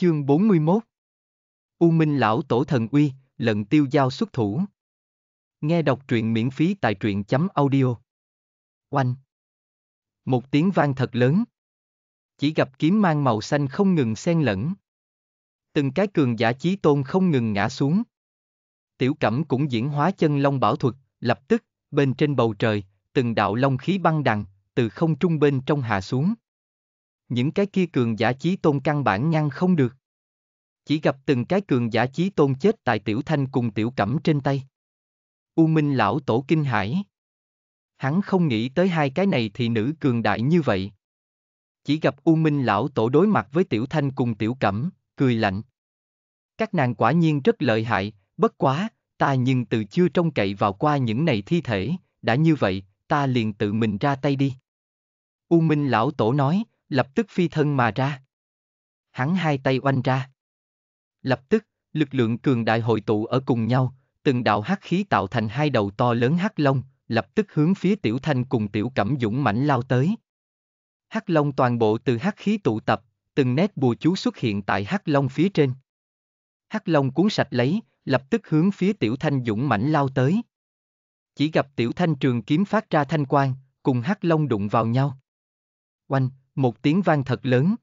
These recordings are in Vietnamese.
Chương 41 U Minh Lão Tổ Thần Uy, lận tiêu giao xuất thủ. Nghe đọc truyện miễn phí tại truyện chấm audio. Oanh. Một tiếng vang thật lớn. Chỉ gặp kiếm mang màu xanh không ngừng xen lẫn. Từng cái cường giả chí tôn không ngừng ngã xuống. Tiểu Cẩm cũng diễn hóa chân long bảo thuật, lập tức, bên trên bầu trời, từng đạo long khí băng đằng, từ không trung bên trong hạ xuống. Những cái kia cường giả chí tôn căn bản ngăn không được. Chỉ gặp từng cái cường giả chí tôn chết tại tiểu thanh cùng tiểu cẩm trên tay. U Minh lão tổ kinh hãi, Hắn không nghĩ tới hai cái này thì nữ cường đại như vậy. Chỉ gặp U Minh lão tổ đối mặt với tiểu thanh cùng tiểu cẩm, cười lạnh. Các nàng quả nhiên rất lợi hại, bất quá, ta nhưng từ chưa trông cậy vào qua những này thi thể, đã như vậy, ta liền tự mình ra tay đi. U Minh lão tổ nói, lập tức phi thân mà ra. Hắn hai tay oanh ra. Lập tức, lực lượng cường đại hội tụ ở cùng nhau, từng đạo hắc khí tạo thành hai đầu to lớn hắc long, lập tức hướng phía Tiểu Thanh cùng Tiểu Cẩm dũng mãnh lao tới. Hắc long toàn bộ từ hắc khí tụ tập, từng nét bùa chú xuất hiện tại hắc long phía trên. Hắc long cuốn sạch lấy, lập tức hướng phía Tiểu Thanh dũng mãnh lao tới. Chỉ gặp Tiểu Thanh trường kiếm phát ra thanh quang, cùng hắc long đụng vào nhau. Oanh, một tiếng vang thật lớn.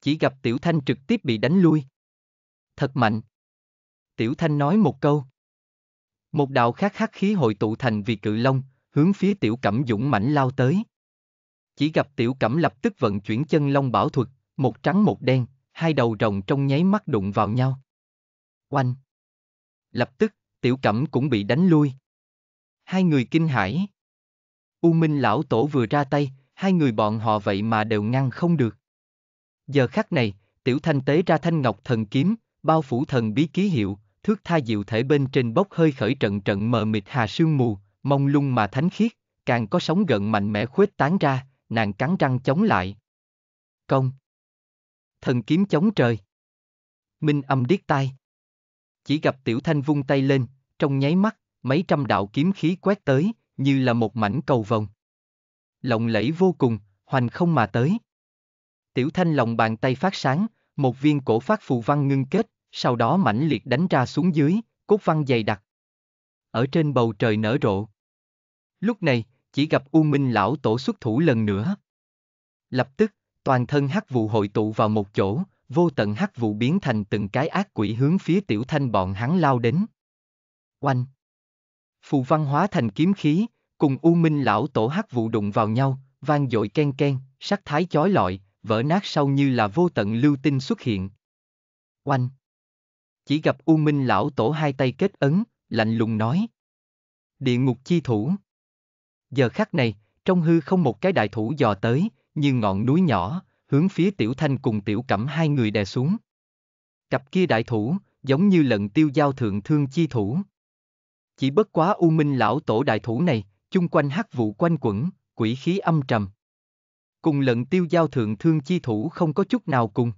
Chỉ gặp Tiểu Thanh trực tiếp bị đánh lui. Thật mạnh. Tiểu Thanh nói một câu. Một đạo khác hắc khí hội tụ thành vì cự long, hướng phía Tiểu Cẩm dũng mãnh lao tới. Chỉ gặp Tiểu Cẩm lập tức vận chuyển chân long bảo thuật, một trắng một đen, hai đầu rồng trong nháy mắt đụng vào nhau. Oanh! Lập tức, Tiểu Cẩm cũng bị đánh lui. Hai người kinh hãi. U Minh lão tổ vừa ra tay, hai người bọn họ vậy mà đều ngăn không được. Giờ khắc này, Tiểu Thanh tế ra thanh ngọc thần kiếm, bao phủ thần bí ký hiệu, thước tha diệu thể bên trên bốc hơi khởi trận trận mờ mịt hà sương mù, mông lung mà thánh khiết, càng có sóng gợn mạnh mẽ khuếch tán ra, nàng cắn răng chống lại. Công. Thần kiếm chống trời. Minh âm điếc tai. Chỉ gặp tiểu thanh vung tay lên, trong nháy mắt, mấy trăm đạo kiếm khí quét tới, như là một mảnh cầu vồng. Lộng lẫy vô cùng, hoành không mà tới. Tiểu thanh lòng bàn tay phát sáng, một viên cổ phát phù văn ngưng kết, sau đó mãnh liệt đánh ra xuống dưới, cốt văn dày đặc. Ở trên bầu trời nở rộ. Lúc này, chỉ gặp U Minh lão tổ xuất thủ lần nữa. Lập tức, toàn thân hắc vụ hội tụ vào một chỗ, vô tận hắc vụ biến thành từng cái ác quỷ hướng phía tiểu thanh bọn hắn lao đến. Oanh! Phù văn hóa thành kiếm khí, cùng U Minh lão tổ hắc vụ đụng vào nhau, vang dội ken ken, sắc thái chói lọi, vỡ nát sau như là vô tận lưu tinh xuất hiện. Oanh! Chỉ gặp U Minh lão tổ hai tay kết ấn, lạnh lùng nói. Địa ngục chi thủ. Giờ khắc này, trong hư không một cái đại thủ dò tới, như ngọn núi nhỏ, hướng phía Tiểu Thanh cùng Tiểu Cẩm hai người đè xuống. Cặp kia đại thủ, giống như lần tiêu giao thượng thương chi thủ. Chỉ bất quá U Minh lão tổ đại thủ này, chung quanh hắc vụ quanh quẩn, quỷ khí âm trầm. Cùng lận tiêu giao thượng thương chi thủ không có chút nào cùng.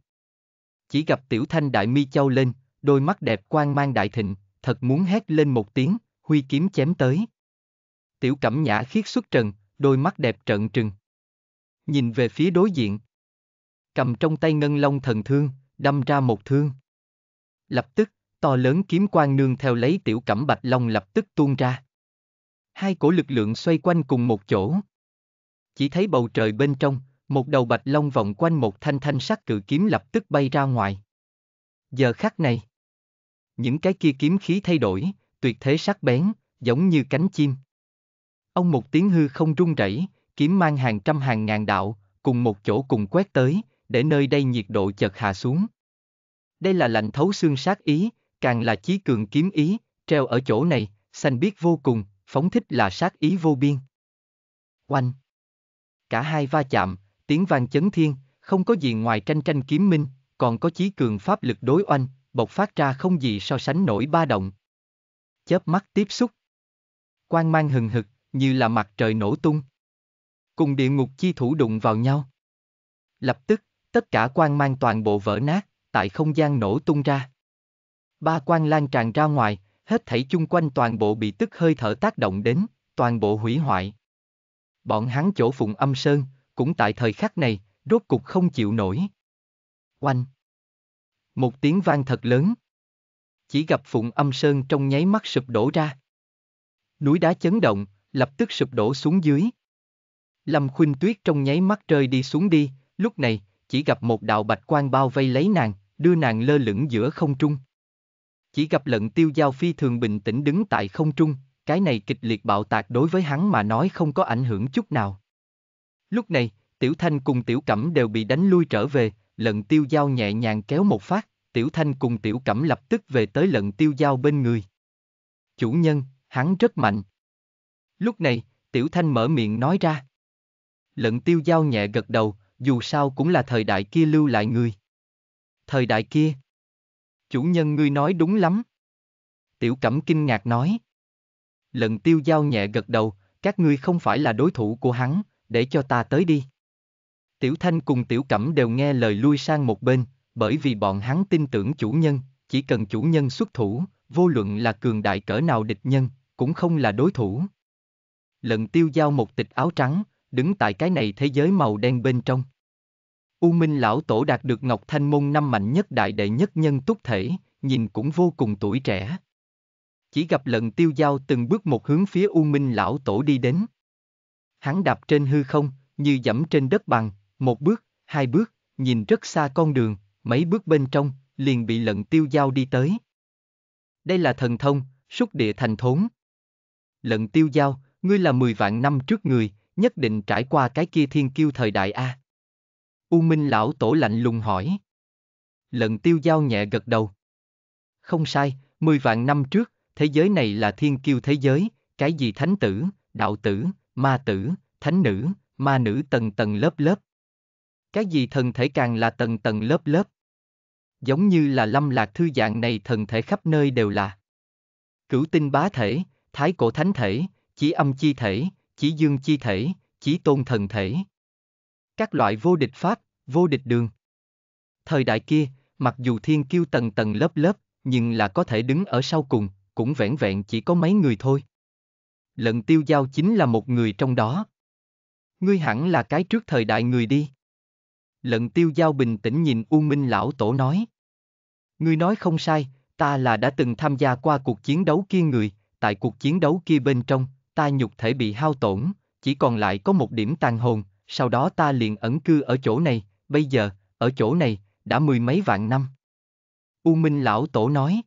Chỉ gặp Tiểu Thanh đại mi châu lên, đôi mắt đẹp quang mang đại thịnh, thật muốn hét lên một tiếng, huy kiếm chém tới. Tiểu Cẩm Nhã khiết xuất trần, đôi mắt đẹp trợn trừng. Nhìn về phía đối diện. Cầm trong tay ngân long thần thương, đâm ra một thương. Lập tức, to lớn kiếm quang nương theo lấy tiểu cẩm bạch long lập tức tuôn ra. Hai cổ lực lượng xoay quanh cùng một chỗ. Chỉ thấy bầu trời bên trong, một đầu bạch long vòng quanh một thanh thanh sắc cự kiếm lập tức bay ra ngoài. Giờ khắc này, những cái kia kiếm khí thay đổi, tuyệt thế sắc bén, giống như cánh chim. Ông một tiếng hư không rung rẩy, kiếm mang hàng trăm hàng ngàn đạo, cùng một chỗ cùng quét tới, để nơi đây nhiệt độ chợt hạ xuống. Đây là lạnh thấu xương sát ý, càng là chí cường kiếm ý, treo ở chỗ này, xanh biết vô cùng, phóng thích là sát ý vô biên. Oanh! Cả hai va chạm, tiếng vang chấn thiên, không có gì ngoài tranh tranh kiếm minh, còn có chí cường pháp lực đối oanh, bộc phát ra không gì so sánh nổi ba động. Chớp mắt tiếp xúc. Quang mang hừng hực, như là mặt trời nổ tung. Cùng địa ngục chi thủ đụng vào nhau. Lập tức, tất cả quang mang toàn bộ vỡ nát, tại không gian nổ tung ra. Ba quang lan tràn ra ngoài, hết thảy chung quanh toàn bộ bị tức hơi thở tác động đến, toàn bộ hủy hoại. Bọn hắn chỗ phụng âm sơn, cũng tại thời khắc này, rốt cục không chịu nổi. Oanh! Một tiếng vang thật lớn. Chỉ gặp Phụng Âm Sơn trong nháy mắt sụp đổ ra. Núi đá chấn động, lập tức sụp đổ xuống dưới. Lâm Khuynh Tuyết trong nháy mắt rơi đi xuống đi, lúc này, chỉ gặp một đạo bạch quan bao vây lấy nàng, đưa nàng lơ lửng giữa không trung. Chỉ gặp lận tiêu giao phi thường bình tĩnh đứng tại không trung, cái này kịch liệt bạo tạc đối với hắn mà nói không có ảnh hưởng chút nào. Lúc này, Tiểu Thanh cùng Tiểu Cẩm đều bị đánh lui trở về, lận tiêu giao nhẹ nhàng kéo một phát, Tiểu Thanh cùng Tiểu Cẩm lập tức về tới lận tiêu giao bên người. Chủ nhân, hắn rất mạnh. Lúc này, Tiểu Thanh mở miệng nói ra. Lận tiêu giao nhẹ gật đầu, dù sao cũng là thời đại kia lưu lại người. Thời đại kia. Chủ nhân ngươi nói đúng lắm. Tiểu Cẩm kinh ngạc nói. Lần tiêu giao nhẹ gật đầu, các ngươi không phải là đối thủ của hắn, để cho ta tới đi. Tiểu Thanh cùng Tiểu Cẩm đều nghe lời lui sang một bên, bởi vì bọn hắn tin tưởng chủ nhân, chỉ cần chủ nhân xuất thủ, vô luận là cường đại cỡ nào địch nhân, cũng không là đối thủ. Lần tiêu giao một tịch áo trắng, đứng tại cái này thế giới màu đen bên trong. U Minh Lão Tổ đạt được Ngọc Thanh Môn năm mạnh nhất đại đệ nhất nhân túc thể, nhìn cũng vô cùng tuổi trẻ. Chỉ gặp lận tiêu giao từng bước một hướng phía U Minh Lão Tổ đi đến. Hắn đạp trên hư không, như dẫm trên đất bằng, một bước, hai bước, nhìn rất xa con đường, mấy bước bên trong, liền bị lận tiêu giao đi tới. Đây là thần thông, xúc địa thành thốn. Lận tiêu giao, ngươi là mười vạn năm trước người, nhất định trải qua cái kia thiên kiêu thời đại A. U Minh lão tổ lạnh lùng hỏi. Lần tiêu giao nhẹ gật đầu. Không sai, mười vạn năm trước, thế giới này là thiên kiêu thế giới, cái gì thánh tử, đạo tử, ma tử, thánh nữ, ma nữ tầng tầng lớp lớp. Cái gì thần thể càng là tầng tầng lớp lớp. Giống như là lâm lạc thư dạng này thần thể khắp nơi đều là. Cửu tinh bá thể, thái cổ thánh thể, chỉ âm chi thể, chỉ dương chi thể, chỉ tôn thần thể. Các loại vô địch pháp, vô địch đường. Thời đại kia, mặc dù thiên kiêu tầng tầng lớp lớp, nhưng là có thể đứng ở sau cùng, cũng vẹn vẹn chỉ có mấy người thôi. Lận tiêu giao chính là một người trong đó. Ngươi hẳn là cái trước thời đại người đi. Lận tiêu giao bình tĩnh nhìn U Minh Lão Tổ nói. Ngươi nói không sai, ta là đã từng tham gia qua cuộc chiến đấu kia người, tại cuộc chiến đấu kia bên trong, ta nhục thể bị hao tổn, chỉ còn lại có một điểm tàn hồn, sau đó ta liền ẩn cư ở chỗ này, bây giờ, ở chỗ này, đã mười mấy vạn năm. U Minh Lão Tổ nói.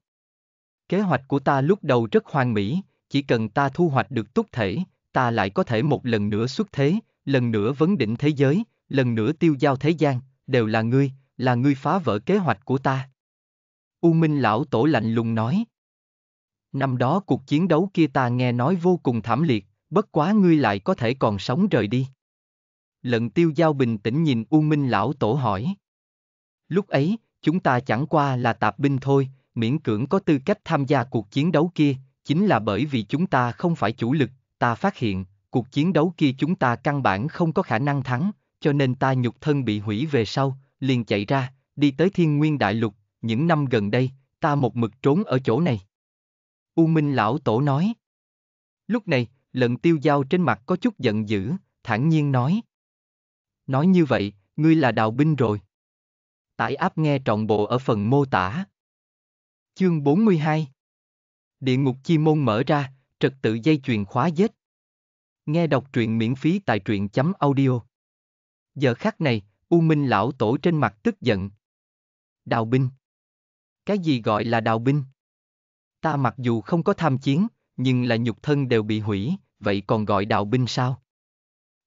Kế hoạch của ta lúc đầu rất hoàn mỹ, chỉ cần ta thu hoạch được túc thể, ta lại có thể một lần nữa xuất thế, lần nữa vấn định thế giới, lần nữa tiêu giao thế gian, đều là ngươi, là ngươi phá vỡ kế hoạch của ta. U Minh Lão Tổ lạnh lùng nói. Năm đó cuộc chiến đấu kia ta nghe nói vô cùng thảm liệt, bất quá ngươi lại có thể còn sống rời đi. Lận tiêu giao bình tĩnh nhìn U Minh Lão Tổ hỏi. Lúc ấy, chúng ta chẳng qua là tạp binh thôi, miễn cưỡng có tư cách tham gia cuộc chiến đấu kia, chính là bởi vì chúng ta không phải chủ lực, ta phát hiện, cuộc chiến đấu kia chúng ta căn bản không có khả năng thắng, cho nên ta nhục thân bị hủy về sau, liền chạy ra, đi tới thiên nguyên đại lục, những năm gần đây, ta một mực trốn ở chỗ này. U Minh Lão Tổ nói. Lúc này, lận tiêu giao trên mặt có chút giận dữ, thản nhiên nói. Nói như vậy, ngươi là đào binh rồi. Tải áp nghe trọn bộ ở phần mô tả. Chương 42 Địa ngục chi môn mở ra, trật tự dây chuyền khóa dết. Nghe đọc truyện miễn phí tại truyện chấm audio. Giờ khắc này, U Minh lão tổ trên mặt tức giận. Đào binh. Cái gì gọi là đào binh? Ta mặc dù không có tham chiến, nhưng là nhục thân đều bị hủy, vậy còn gọi đào binh sao?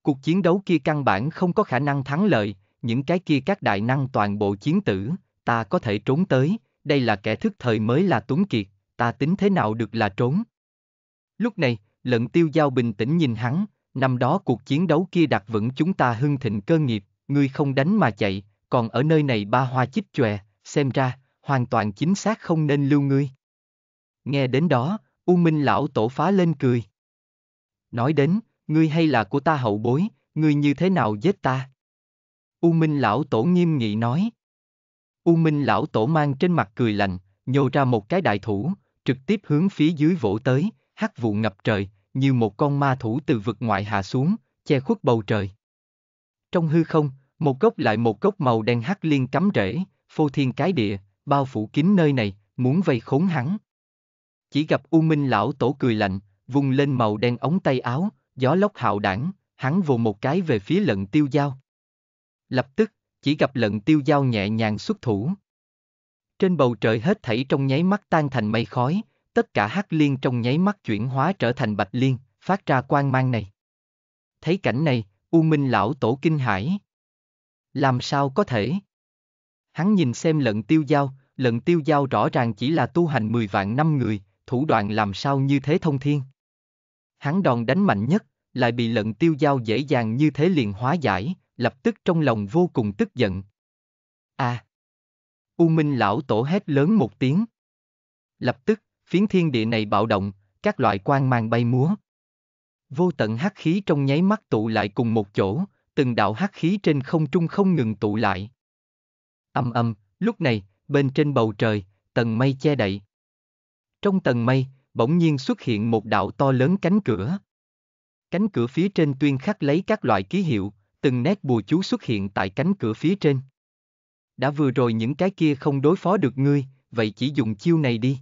Cuộc chiến đấu kia căn bản không có khả năng thắng lợi, những cái kia các đại năng toàn bộ chiến tử, ta có thể trốn tới, đây là kẻ thức thời mới là Tuấn Kiệt, ta tính thế nào được là trốn. Lúc này, lận tiêu giao bình tĩnh nhìn hắn, năm đó cuộc chiến đấu kia đặt vững chúng ta hưng thịnh cơ nghiệp, ngươi không đánh mà chạy, còn ở nơi này ba hoa chích chòe, xem ra, hoàn toàn chính xác không nên lưu ngươi. Nghe đến đó, U Minh lão tổ phá lên cười. Nói đến, ngươi hay là của ta hậu bối, ngươi như thế nào giết ta? U Minh lão tổ nghiêm nghị nói. U Minh lão tổ mang trên mặt cười lạnh, nhô ra một cái đại thủ, trực tiếp hướng phía dưới vỗ tới, hắc vụ ngập trời, như một con ma thủ từ vực ngoại hạ xuống, che khuất bầu trời. Trong hư không, một gốc lại một gốc màu đen hắc liên cắm rễ, phô thiên cái địa, bao phủ kín nơi này, muốn vây khốn hắn. Chỉ gặp U Minh lão tổ cười lạnh, vùng lên màu đen ống tay áo, gió lốc hạo đảng, hắn vồ một cái về phía lận tiêu giao. Lập tức, chỉ gặp lận tiêu giao nhẹ nhàng xuất thủ. Trên bầu trời hết thảy trong nháy mắt tan thành mây khói, tất cả hắc liên trong nháy mắt chuyển hóa trở thành bạch liên, phát ra quang mang này. Thấy cảnh này, U Minh lão tổ kinh hãi. Làm sao có thể? Hắn nhìn xem lận tiêu giao, lận tiêu giao rõ ràng chỉ là tu hành 10 vạn năm người, thủ đoạn làm sao như thế thông thiên. Hắn đòn đánh mạnh nhất, lại bị lận tiêu giao dễ dàng như thế liền hóa giải, lập tức trong lòng vô cùng tức giận. À! U Minh lão tổ hét lớn một tiếng. Lập tức, phiến thiên địa này bạo động, các loại quang mang bay múa. Vô tận hắc khí trong nháy mắt tụ lại cùng một chỗ, từng đạo hắc khí trên không trung không ngừng tụ lại. Âm âm, lúc này, bên trên bầu trời, tầng mây che đậy. Trong tầng mây, bỗng nhiên xuất hiện một đạo to lớn cánh cửa. Cánh cửa phía trên tuyên khắc lấy các loại ký hiệu, từng nét bùa chú xuất hiện tại cánh cửa phía trên. Đã vừa rồi những cái kia không đối phó được ngươi, vậy chỉ dùng chiêu này đi.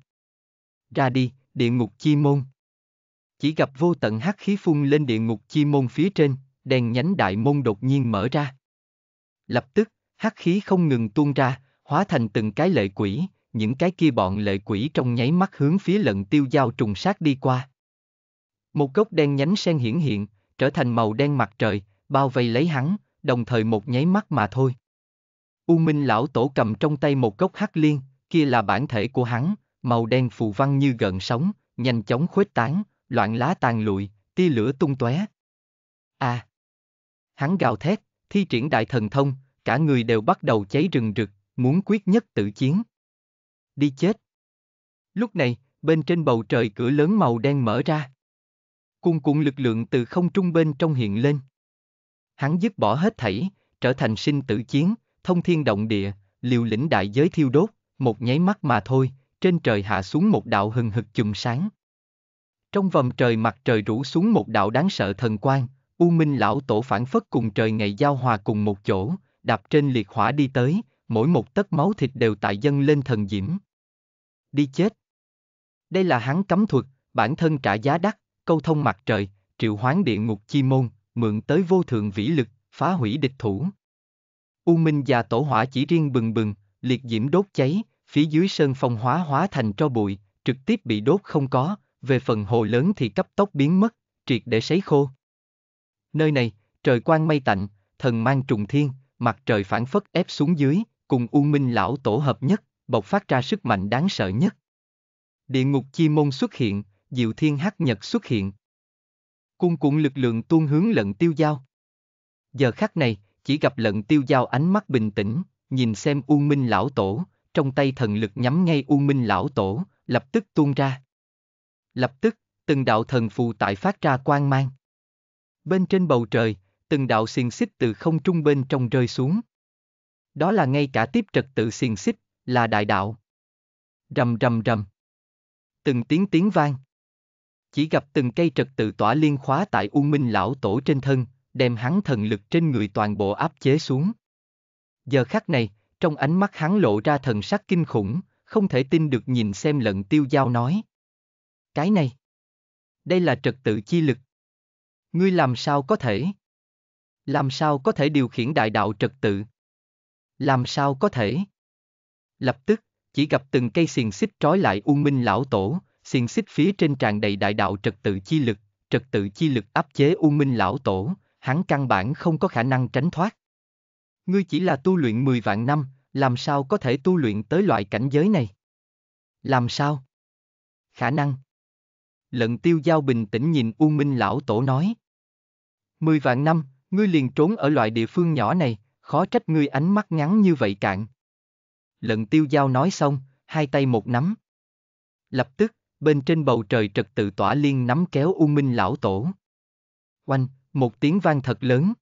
Ra đi, địa ngục chi môn. Chỉ gặp vô tận hắc khí phun lên địa ngục chi môn phía trên, đèn nhánh đại môn đột nhiên mở ra. Lập tức, hắc khí không ngừng tuôn ra, hóa thành từng cái lệ quỷ, những cái kia bọn lệ quỷ trong nháy mắt hướng phía lận tiêu giao trùng sát đi qua. Một gốc đen nhánh sen hiển hiện, trở thành màu đen mặt trời, bao vây lấy hắn, đồng thời một nháy mắt mà thôi. U Minh lão tổ cầm trong tay một gốc hắc liên, kia là bản thể của hắn, màu đen phù văn như gợn sóng, nhanh chóng khuếch tán, loạn lá tàn lụi, tia lửa tung tóe. À! Hắn gào thét, thi triển đại thần thông, cả người đều bắt đầu cháy rừng rực, muốn quyết nhất tự chiến. Đi chết! Lúc này, bên trên bầu trời cửa lớn màu đen mở ra. Cuồn cuộn lực lượng từ không trung bên trong hiện lên. Hắn dứt bỏ hết thảy, trở thành sinh tử chiến, thông thiên động địa, liều lĩnh đại giới thiêu đốt, một nháy mắt mà thôi, trên trời hạ xuống một đạo hừng hực chùm sáng. Trong vòng trời mặt trời rủ xuống một đạo đáng sợ thần quang, U Minh lão tổ phản phất cùng trời ngày giao hòa cùng một chỗ, đạp trên liệt hỏa đi tới, mỗi một tấc máu thịt đều tại dâng lên thần diễm. Đi chết. Đây là hắn cấm thuật, bản thân trả giá đắt, câu thông mặt trời, triệu hoán địa ngục chi môn, mượn tới vô thượng vĩ lực, phá hủy địch thủ. U Minh và tổ hỏa chỉ riêng bừng bừng, liệt diễm đốt cháy, phía dưới sơn phong hóa hóa thành tro bụi, trực tiếp bị đốt không có, về phần hồ lớn thì cấp tốc biến mất, triệt để sấy khô. Nơi này, trời quang mây tạnh, thần mang trùng thiên, mặt trời phản phất ép xuống dưới, cùng U Minh lão tổ hợp nhất, bộc phát ra sức mạnh đáng sợ nhất. Địa ngục chi môn xuất hiện, diệu thiên hắc nhật xuất hiện. Cung cuộn lực lượng tuôn hướng lận tiêu giao. Giờ khắc này, chỉ gặp lận tiêu giao ánh mắt bình tĩnh, nhìn xem U Minh lão tổ, trong tay thần lực nhắm ngay U Minh lão tổ, lập tức tuôn ra. Lập tức, từng đạo thần phù tại phát ra quang mang. Bên trên bầu trời, từng đạo xiềng xích từ không trung bên trong rơi xuống. Đó là ngay cả tiếp trật tự xiềng xích, là đại đạo. Rầm rầm rầm. Từng tiếng tiếng vang. Chỉ gặp từng cây trật tự tỏa liên khóa tại U Minh lão tổ trên thân, đem hắn thần lực trên người toàn bộ áp chế xuống. Giờ khắc này, trong ánh mắt hắn lộ ra thần sắc kinh khủng, không thể tin được nhìn xem lận tiêu giao nói. Cái này, đây là trật tự chi lực. Ngươi làm sao có thể? Làm sao có thể điều khiển đại đạo trật tự? Làm sao có thể? Lập tức, chỉ gặp từng cây xiềng xích trói lại U Minh lão tổ, xiềng xích phía trên tràn đầy đại đạo trật tự chi lực, trật tự chi lực áp chế U Minh lão tổ, hắn căn bản không có khả năng tránh thoát. Ngươi chỉ là tu luyện 10 vạn năm, làm sao có thể tu luyện tới loại cảnh giới này? Làm sao? Khả năng. Lận tiêu giao bình tĩnh nhìn U Minh lão tổ nói. Mười vạn năm, ngươi liền trốn ở loại địa phương nhỏ này, khó trách ngươi ánh mắt ngắn như vậy cạn lần tiêu giao nói xong, hai tay một nắm. Lập tức, bên trên bầu trời trật tự tỏa liên nắm kéo U Minh lão tổ. Oanh, một tiếng vang thật lớn.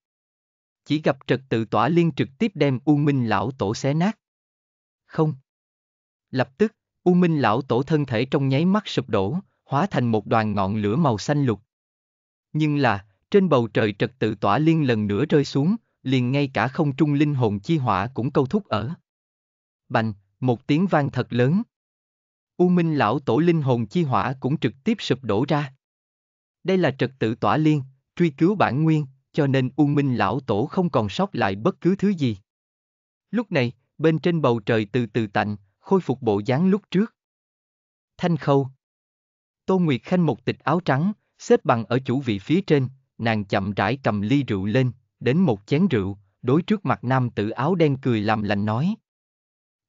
Chỉ gặp trật tự tỏa liên trực tiếp đem U Minh lão tổ xé nát. Không. Lập tức, U Minh lão tổ thân thể trong nháy mắt sụp đổ, hóa thành một đoàn ngọn lửa màu xanh lục. Nhưng là, trên bầu trời trật tự tỏa liên lần nữa rơi xuống, liền ngay cả không trung linh hồn chi hỏa cũng câu thúc ở. Bành, một tiếng vang thật lớn. U Minh lão tổ linh hồn chi hỏa cũng trực tiếp sụp đổ ra. Đây là trật tự tỏa liên, truy cứu bản nguyên, cho nên U Minh lão tổ không còn sót lại bất cứ thứ gì. Lúc này, bên trên bầu trời từ từ tạnh, khôi phục bộ dáng lúc trước. Thanh khâu. Tô Nguyệt Khanh một tịch áo trắng, xếp bằng ở chủ vị phía trên, nàng chậm rãi cầm ly rượu lên, đến một chén rượu, đối trước mặt nam tử áo đen cười làm lành nói.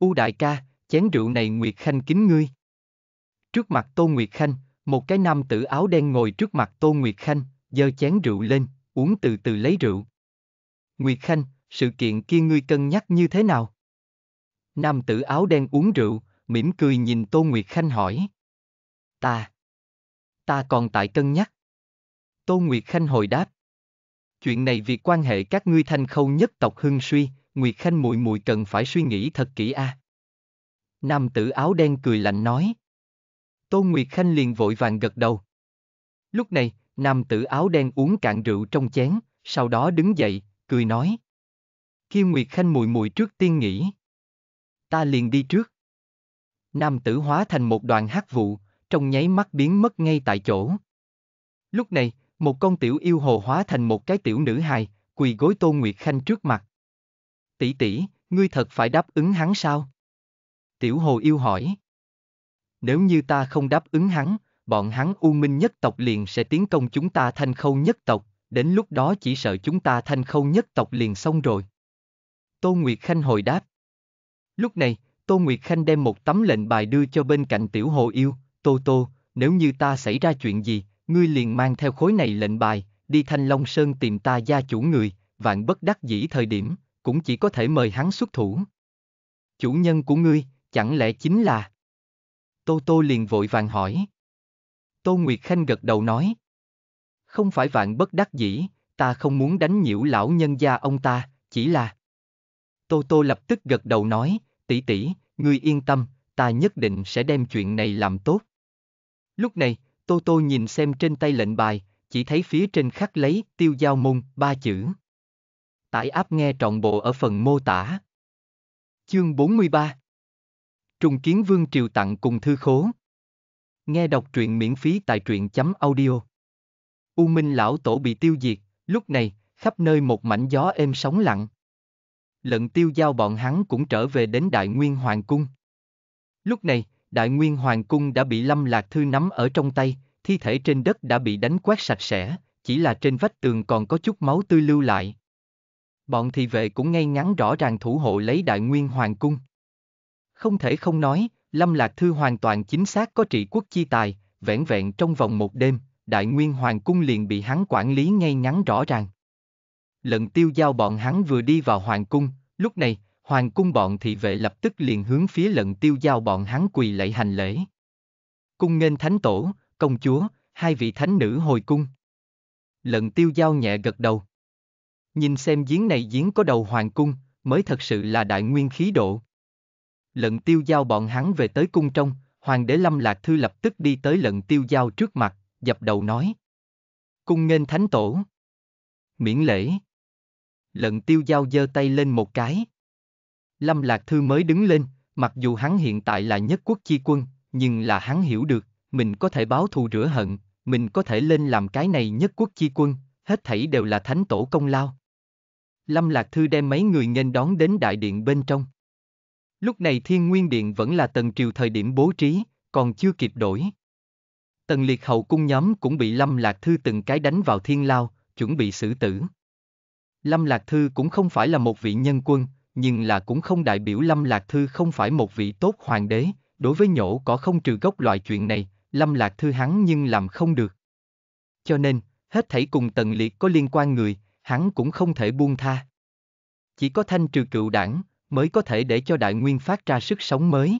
U đại ca, chén rượu này Nguyệt Khanh kính ngươi. Trước mặt Tô Nguyệt Khanh, một cái nam tử áo đen ngồi trước mặt Tô Nguyệt Khanh, giơ chén rượu lên, uống từ từ lấy rượu. Nguyệt Khanh, sự kiện kia ngươi cân nhắc như thế nào? Nam tử áo đen uống rượu, mỉm cười nhìn Tô Nguyệt Khanh hỏi. Ta. Ta còn tại cân nhắc. Tô Nguyệt Khanh hồi đáp. Chuyện này vì quan hệ các ngươi thanh khâu nhất tộc hưng suy, Nguyệt Khanh muội muội cần phải suy nghĩ thật kỹ a. Nam tử áo đen cười lạnh nói. Tô Nguyệt Khanh liền vội vàng gật đầu. Lúc này, nam tử áo đen uống cạn rượu trong chén, sau đó đứng dậy, cười nói. Khi Nguyệt Khanh mùi mùi trước tiên nghỉ. Ta liền đi trước. Nam tử hóa thành một đoàn hắc vụ, trong nháy mắt biến mất ngay tại chỗ. Lúc này, một con tiểu yêu hồ hóa thành một cái tiểu nữ hài, quỳ gối Tô Nguyệt Khanh trước mặt. Tỷ tỷ, ngươi thật phải đáp ứng hắn sao? Tiểu hồ yêu hỏi. Nếu như ta không đáp ứng hắn, bọn hắn U Minh nhất tộc liền sẽ tiến công chúng ta thanh khâu nhất tộc, đến lúc đó chỉ sợ chúng ta thanh khâu nhất tộc liền xong rồi. Tô Nguyệt Khanh hồi đáp. Lúc này, Tô Nguyệt Khanh đem một tấm lệnh bài đưa cho bên cạnh tiểu hồ yêu, Tô Tô, nếu như ta xảy ra chuyện gì, ngươi liền mang theo khối này lệnh bài, đi Thanh Long Sơn tìm ta gia chủ người, vạn bất đắc dĩ thời điểm, cũng chỉ có thể mời hắn xuất thủ. Chủ nhân của ngươi, chẳng lẽ chính là... Tô Tô liền vội vàng hỏi. Tô Nguyệt Khanh gật đầu nói. Không phải vạn bất đắc dĩ, ta không muốn đánh nhiễu lão nhân gia ông ta, chỉ là... Tô Tô lập tức gật đầu nói, tỷ tỷ, ngươi yên tâm, ta nhất định sẽ đem chuyện này làm tốt. Lúc này, Tô Tô nhìn xem trên tay lệnh bài, chỉ thấy phía trên khắc lấy tiêu giao môn ba chữ. Tải app nghe trọn bộ ở phần mô tả. Chương 43 Trung Kiến Vương Triều tặng cùng thư khố. Nghe đọc truyện miễn phí tại truyện chấm audio. U Minh Lão Tổ bị tiêu diệt, lúc này, khắp nơi một mảnh gió êm sóng lặng. Lận tiêu giao bọn hắn cũng trở về đến Đại Nguyên Hoàng Cung. Lúc này, Đại Nguyên Hoàng Cung đã bị Lâm Lạc Thư nắm ở trong tay, thi thể trên đất đã bị đánh quét sạch sẽ, chỉ là trên vách tường còn có chút máu tươi lưu lại. Bọn thị vệ cũng ngay ngắn rõ ràng thủ hộ lấy Đại Nguyên Hoàng Cung. Không thể không nói, Lâm Lạc Thư hoàn toàn chính xác có trị quốc chi tài, vẹn vẹn trong vòng một đêm, Đại Nguyên Hoàng Cung liền bị hắn quản lý ngay ngắn rõ ràng. Lận tiêu giao bọn hắn vừa đi vào Hoàng Cung, lúc này, Hoàng Cung bọn thị vệ lập tức liền hướng phía lận tiêu giao bọn hắn quỳ lạy hành lễ. Cung nghênh thánh tổ, công chúa, hai vị thánh nữ hồi cung. Lận tiêu giao nhẹ gật đầu. Nhìn xem giếng này giếng có đầu hoàng cung, mới thật sự là đại nguyên khí độ. Lận tiêu giao bọn hắn về tới cung trong, hoàng đế lâm lạc thư lập tức đi tới lận tiêu giao trước mặt, dập đầu nói. Cung nghênh thánh tổ. Miễn lễ. Lận tiêu giao giơ tay lên một cái. Lâm lạc thư mới đứng lên, mặc dù hắn hiện tại là nhất quốc chi quân, nhưng là hắn hiểu được, mình có thể báo thù rửa hận, mình có thể lên làm cái này nhất quốc chi quân, hết thảy đều là thánh tổ công lao. Lâm Lạc Thư đem mấy người nghênh đón đến đại điện bên trong. Lúc này Thiên Nguyên Điện vẫn là tần triều thời điểm bố trí, còn chưa kịp đổi. Tần liệt hậu cung nhóm cũng bị Lâm Lạc Thư từng cái đánh vào thiên lao, chuẩn bị xử tử. Lâm Lạc Thư cũng không phải là một vị nhân quân, nhưng là cũng không đại biểu Lâm Lạc Thư không phải một vị tốt hoàng đế, đối với nhổ có không trừ gốc loại chuyện này, Lâm Lạc Thư hắn nhưng làm không được. Cho nên, hết thảy cùng tần liệt có liên quan người, hắn cũng không thể buông tha. Chỉ có thanh trừ cựu đảng, mới có thể để cho đại nguyên phát ra sức sống mới.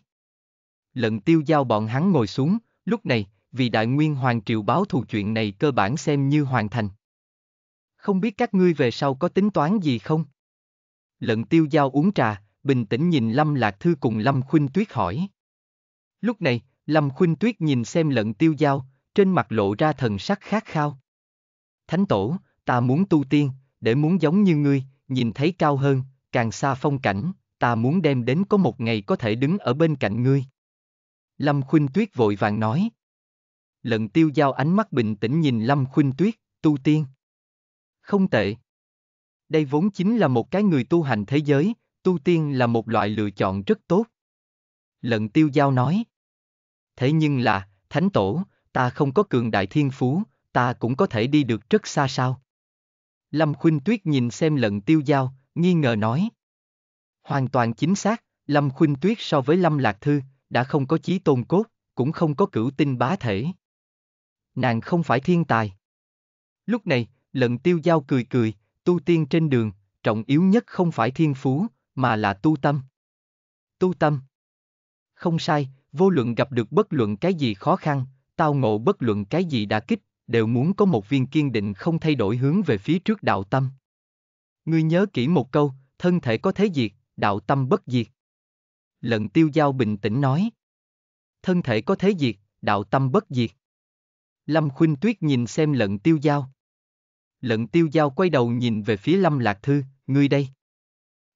Lận tiêu giao bọn hắn ngồi xuống, lúc này, vì đại nguyên hoàng triều báo thù chuyện này cơ bản xem như hoàn thành. Không biết các ngươi về sau có tính toán gì không? Lận tiêu giao uống trà, bình tĩnh nhìn Lâm Lạc Thư cùng Lâm Khuynh Tuyết hỏi. Lúc này, Lâm Khuynh Tuyết nhìn xem lận tiêu giao, trên mặt lộ ra thần sắc khát khao. Thánh tổ, ta muốn tu tiên, để muốn giống như ngươi, nhìn thấy cao hơn, càng xa phong cảnh, ta muốn đem đến có một ngày có thể đứng ở bên cạnh ngươi. Lâm Khuynh Tuyết vội vàng nói. Lận tiêu giao ánh mắt bình tĩnh nhìn Lâm Khuynh Tuyết, tu tiên. Không tệ. Đây vốn chính là một cái người tu hành thế giới, tu tiên là một loại lựa chọn rất tốt. Lận tiêu giao nói. Thế nhưng là, Thánh Tổ, ta không có cường đại thiên phú, ta cũng có thể đi được rất xa sao. Lâm Khuynh Tuyết nhìn xem lận tiêu giao, nghi ngờ nói. Hoàn toàn chính xác, Lâm Khuynh Tuyết so với Lâm Lạc Thư, đã không có chí tôn cốt, cũng không có cửu tinh bá thể. Nàng không phải thiên tài. Lúc này, lận tiêu giao cười cười, tu tiên trên đường, trọng yếu nhất không phải thiên phú, mà là tu tâm. Tu tâm. Không sai, vô luận gặp được bất luận cái gì khó khăn, tao ngộ bất luận cái gì đã kích, đều muốn có một viên kiên định không thay đổi hướng về phía trước đạo tâm. Ngươi nhớ kỹ một câu, thân thể có thế diệt, đạo tâm bất diệt. Lận tiêu giao bình tĩnh nói. Thân thể có thế diệt, đạo tâm bất diệt. Lâm Khuynh Tuyết nhìn xem lận tiêu giao. Lận tiêu giao quay đầu nhìn về phía Lâm Lạc Thư, ngươi đây.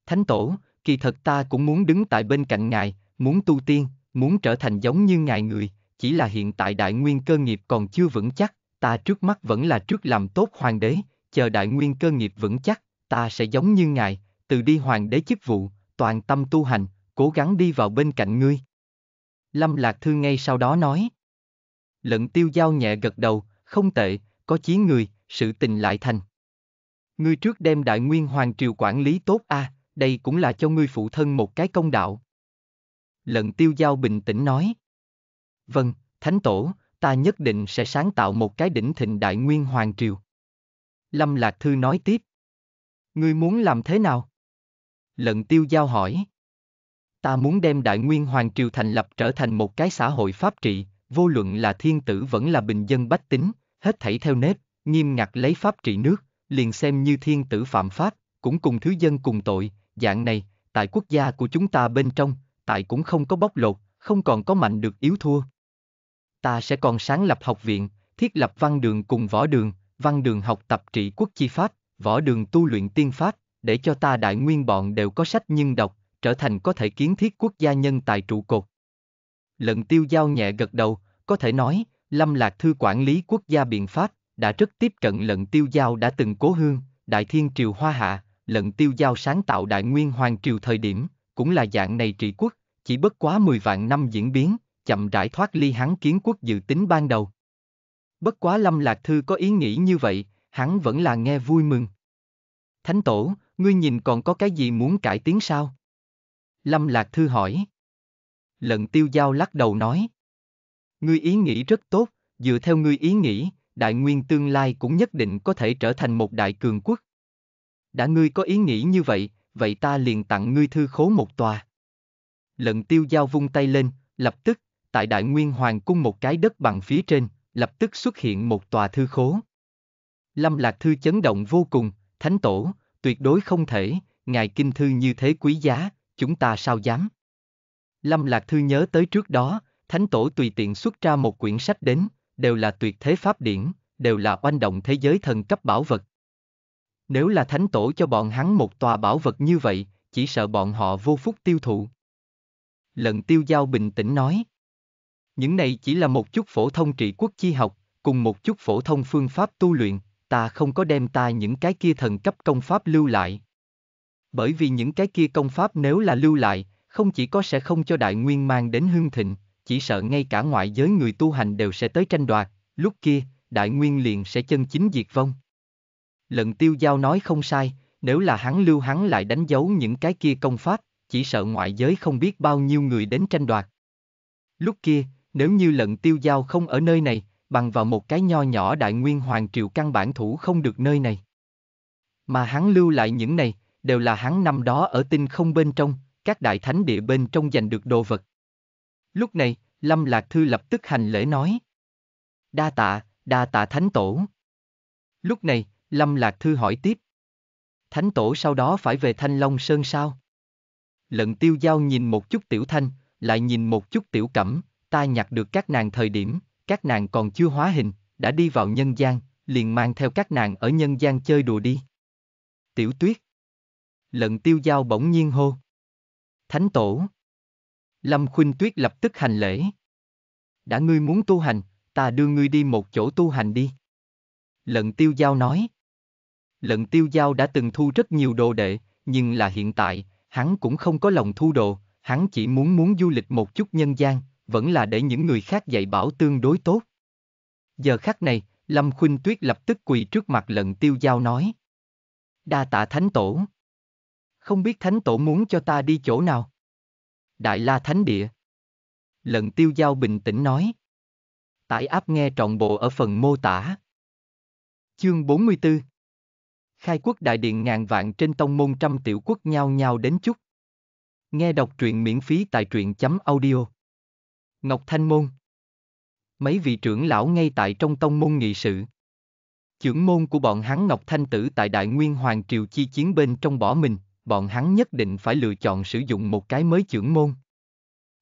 Thánh tổ, kỳ thật ta cũng muốn đứng tại bên cạnh ngài, muốn tu tiên, muốn trở thành giống như ngài người, chỉ là hiện tại đại nguyên cơ nghiệp còn chưa vững chắc, ta trước mắt vẫn là trước làm tốt hoàng đế, chờ đại nguyên cơ nghiệp vững chắc, ta sẽ giống như ngài, từ đi hoàng đế chức vụ, toàn tâm tu hành, cố gắng đi vào bên cạnh ngươi. Lâm Lạc Thư ngay sau đó nói. Lận tiêu giao nhẹ gật đầu, không tệ, có chí người, sự tình lại thành. Ngươi trước đem đại nguyên hoàng triều quản lý tốt a, đây cũng là cho ngươi phụ thân một cái công đạo. Lận tiêu giao bình tĩnh nói. Vâng, Thánh Tổ, ta nhất định sẽ sáng tạo một cái đỉnh thịnh đại nguyên hoàng triều. Lâm Lạc Thư nói tiếp. Ngươi muốn làm thế nào? Lận tiêu giao hỏi. Ta muốn đem đại nguyên hoàng triều thành lập trở thành một cái xã hội pháp trị, vô luận là thiên tử vẫn là bình dân bách tính, hết thảy theo nếp, nghiêm ngặt lấy pháp trị nước, liền xem như thiên tử phạm pháp, cũng cùng thứ dân cùng tội, dạng này, tại quốc gia của chúng ta bên trong, tại cũng không có bóc lột, không còn có mạnh được yếu thua. Ta sẽ còn sáng lập học viện, thiết lập văn đường cùng võ đường, văn đường học tập trị quốc chi pháp, võ đường tu luyện tiên pháp, để cho ta đại nguyên bọn đều có sách nhưng đọc, trở thành có thể kiến thiết quốc gia nhân tài trụ cột. Lận tiêu giao nhẹ gật đầu, có thể nói, Lâm Lạc Thư quản lý quốc gia biện pháp, đã rất tiếp cận lận tiêu giao đã từng cố hương, đại thiên triều hoa hạ, lận tiêu giao sáng tạo đại nguyên hoàng triều thời điểm, cũng là dạng này trị quốc, chỉ bất quá 10 vạn năm diễn biến, chậm rãi thoát ly hắn kiến quốc dự tính ban đầu. Bất quá Lâm Lạc Thư có ý nghĩ như vậy, hắn vẫn là nghe vui mừng. Thánh tổ, ngươi nhìn còn có cái gì muốn cải tiến sao? Lâm Lạc Thư hỏi. Lận tiêu giao lắc đầu nói. Ngươi ý nghĩ rất tốt, dựa theo ngươi ý nghĩ, đại nguyên tương lai cũng nhất định có thể trở thành một đại cường quốc. Đã ngươi có ý nghĩ như vậy, vậy ta liền tặng ngươi thư khố một tòa. Lận tiêu giao vung tay lên, lập tức, tại đại nguyên hoàng cung một cái đất bằng phía trên, lập tức xuất hiện một tòa thư khố. Lâm Lạc Thư chấn động vô cùng, thánh tổ, tuyệt đối không thể, ngài kinh thư như thế quý giá, chúng ta sao dám. Lâm Lạc Thư nhớ tới trước đó, thánh tổ tùy tiện xuất ra một quyển sách đến, đều là tuyệt thế pháp điển, đều là oanh động thế giới thần cấp bảo vật. Nếu là thánh tổ cho bọn hắn một tòa bảo vật như vậy, chỉ sợ bọn họ vô phúc tiêu thụ. Lần tiêu giao bình tĩnh nói. Những này chỉ là một chút phổ thông trị quốc chi học, cùng một chút phổ thông phương pháp tu luyện, ta không có đem ta những cái kia thần cấp công pháp lưu lại. Bởi vì những cái kia công pháp nếu là lưu lại, không chỉ có sẽ không cho đại nguyên mang đến hương thịnh, chỉ sợ ngay cả ngoại giới người tu hành đều sẽ tới tranh đoạt, lúc kia, đại nguyên liền sẽ chân chính diệt vong. Lần tiêu giao nói không sai, nếu là hắn lưu hắn lại đánh dấu những cái kia công pháp, chỉ sợ ngoại giới không biết bao nhiêu người đến tranh đoạt. Lúc kia, nếu như lận tiêu giao không ở nơi này, bằng vào một cái nho nhỏ đại nguyên hoàng triều căn bản thủ không được nơi này. Mà hắn lưu lại những này, đều là hắn năm đó ở tinh không bên trong, các đại thánh địa bên trong giành được đồ vật. Lúc này, Lâm Lạc Thư lập tức hành lễ nói. Đa tạ, đa tạ thánh tổ. Lúc này, Lâm Lạc Thư hỏi tiếp. Thánh tổ sau đó phải về Thanh Long Sơn sao? Lận tiêu giao nhìn một chút tiểu thanh, lại nhìn một chút tiểu cẩm, ta nhặt được các nàng thời điểm, các nàng còn chưa hóa hình, đã đi vào nhân gian, liền mang theo các nàng ở nhân gian chơi đùa đi. Tiểu tuyết. Lận tiêu giao bỗng nhiên hô. Thánh Tổ. Lâm Khuynh Tuyết lập tức hành lễ. Đã ngươi muốn tu hành, ta đưa ngươi đi một chỗ tu hành đi. Lận tiêu giao nói. Lận tiêu giao đã từng thu rất nhiều đồ đệ, nhưng là hiện tại, hắn cũng không có lòng thu đồ, hắn chỉ muốn muốn du lịch một chút nhân gian, vẫn là để những người khác dạy bảo tương đối tốt. Giờ khắc này, Lâm Khuynh Tuyết lập tức quỳ trước mặt lận tiêu giao nói. Đa tạ Thánh Tổ. Không biết Thánh Tổ muốn cho ta đi chỗ nào? Đại La Thánh Địa. Lận tiêu giao bình tĩnh nói. Tải áp nghe trọn bộ ở phần mô tả. Chương 44 Khai quốc đại điện ngàn vạn trên tông môn trăm tiểu quốc nhau nhau đến chút. Nghe đọc truyện miễn phí tại truyện chấm audio. Ngọc Thanh Môn Mấy vị trưởng lão ngay tại trong tông môn nghị sự. Trưởng môn của bọn hắn Ngọc Thanh Tử tại Đại Nguyên Hoàng Triều chi chiến bên trong bỏ mình, bọn hắn nhất định phải lựa chọn sử dụng một cái mới trưởng môn.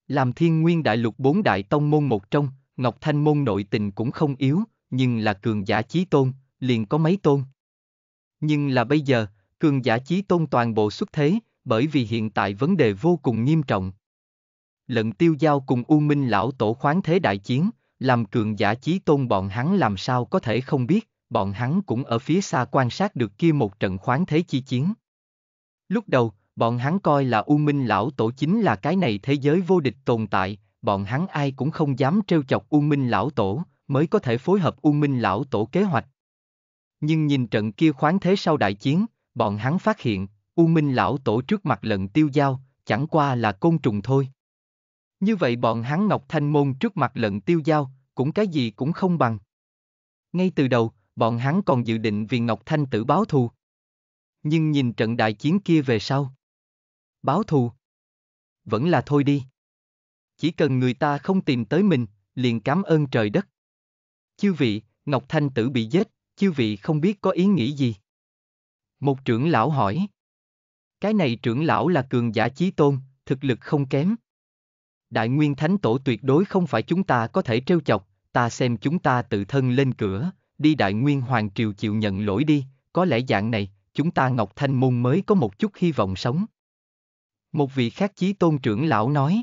Làm thiên nguyên đại lục bốn đại tông môn một trong, Ngọc Thanh môn nội tình cũng không yếu, nhưng là cường giả chí tôn, liền có mấy tôn. Nhưng là bây giờ, cường giả chí tôn toàn bộ xuất thế, bởi vì hiện tại vấn đề vô cùng nghiêm trọng. Lận tiêu giao cùng U Minh lão tổ khoáng thế đại chiến, làm cường giả chí tôn bọn hắn làm sao có thể không biết, bọn hắn cũng ở phía xa quan sát được kia một trận khoáng thế chi chiến. Lúc đầu, bọn hắn coi là U Minh lão tổ chính là cái này thế giới vô địch tồn tại, bọn hắn ai cũng không dám trêu chọc U Minh lão tổ, mới có thể phối hợp U Minh lão tổ kế hoạch. Nhưng nhìn trận kia khoáng thế sau đại chiến, bọn hắn phát hiện, U Minh lão tổ trước mặt lần tiêu giao, chẳng qua là côn trùng thôi. Như vậy bọn hắn Ngọc Thanh Môn trước mặt lận tiêu giao, cũng cái gì cũng không bằng. Ngay từ đầu, bọn hắn còn dự định vì Ngọc Thanh tử báo thù. Nhưng nhìn trận đại chiến kia về sau. Báo thù. Vẫn là thôi đi. Chỉ cần người ta không tìm tới mình, liền cảm ơn trời đất. Chư vị, Ngọc Thanh tử bị giết, chư vị không biết có ý nghĩ gì. Một trưởng lão hỏi. Cái này trưởng lão là cường giả chí tôn, thực lực không kém. Đại Nguyên Thánh Tổ tuyệt đối không phải chúng ta có thể trêu chọc, ta xem chúng ta tự thân lên cửa, đi Đại Nguyên Hoàng Triều chịu nhận lỗi đi, có lẽ dạng này, chúng ta Ngọc Thanh Môn mới có một chút hy vọng sống. Một vị khác chí tôn trưởng lão nói.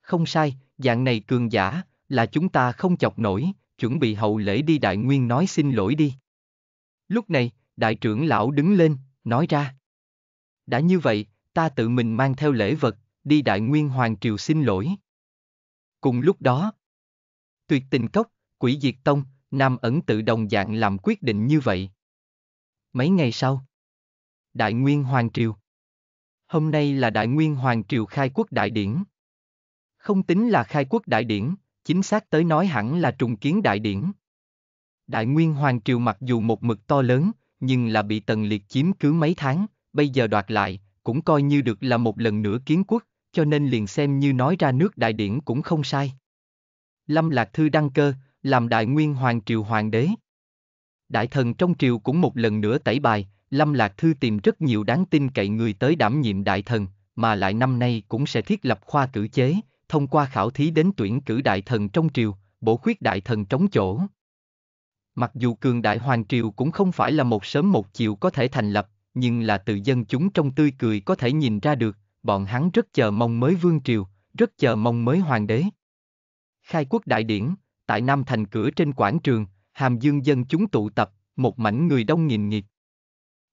Không sai, dạng này cường giả, là chúng ta không chọc nổi, chuẩn bị hậu lễ đi Đại Nguyên nói xin lỗi đi. Lúc này, đại trưởng lão đứng lên, nói ra. Đã như vậy, ta tự mình mang theo lễ vật, đi Đại Nguyên Hoàng Triều xin lỗi. Cùng lúc đó, tuyệt tình cốc, quỷ diệt tông, Nam ẩn tự đồng dạng làm quyết định như vậy. Mấy ngày sau, Đại Nguyên Hoàng Triều Hôm nay là Đại Nguyên Hoàng Triều khai quốc đại điển. Không tính là khai quốc đại điển, chính xác tới nói hẳn là trùng kiến đại điển. Đại Nguyên Hoàng Triều mặc dù một mực to lớn, nhưng là bị Tần Liệt chiếm cứ mấy tháng, bây giờ đoạt lại, cũng coi như được là một lần nữa kiến quốc, cho nên liền xem như nói ra nước đại điển cũng không sai. Lâm Lạc Thư đăng cơ, làm đại nguyên hoàng triều hoàng đế. Đại thần trong triều cũng một lần nữa tẩy bài, Lâm Lạc Thư tìm rất nhiều đáng tin cậy người tới đảm nhiệm đại thần, mà lại năm nay cũng sẽ thiết lập khoa cử chế, thông qua khảo thí đến tuyển cử đại thần trong triều, bổ khuyết đại thần trống chỗ. Mặc dù cường đại hoàng triều cũng không phải là một sớm một chiều có thể thành lập, nhưng là từ dân chúng trong tươi cười có thể nhìn ra được, bọn hắn rất chờ mong mới vương triều, rất chờ mong mới hoàng đế. Khai quốc đại điển, tại Nam Thành cửa trên quảng trường, hàm dương dân chúng tụ tập, một mảnh người đông nghìn nghịt.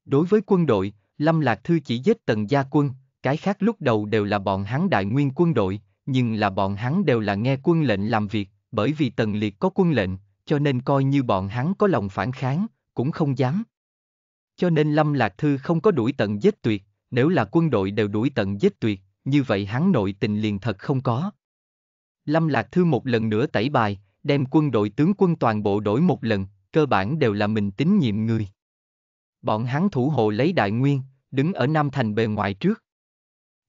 Đối với quân đội, Lâm Lạc Thư chỉ giết tần gia quân, cái khác lúc đầu đều là bọn hắn đại nguyên quân đội, nhưng là bọn hắn đều là nghe quân lệnh làm việc, bởi vì tần liệt có quân lệnh, cho nên coi như bọn hắn có lòng phản kháng, cũng không dám. Cho nên Lâm Lạc Thư không có đuổi tận giết tuyệt, nếu là quân đội đều đuổi tận giết tuyệt, như vậy hắn nội tình liền thật không có. Lâm Lạc Thư một lần nữa tẩy bài, đem quân đội tướng quân toàn bộ đổi một lần, cơ bản đều là mình tín nhiệm người. Bọn hắn thủ hộ lấy đại nguyên, đứng ở Nam Thành bề ngoài trước.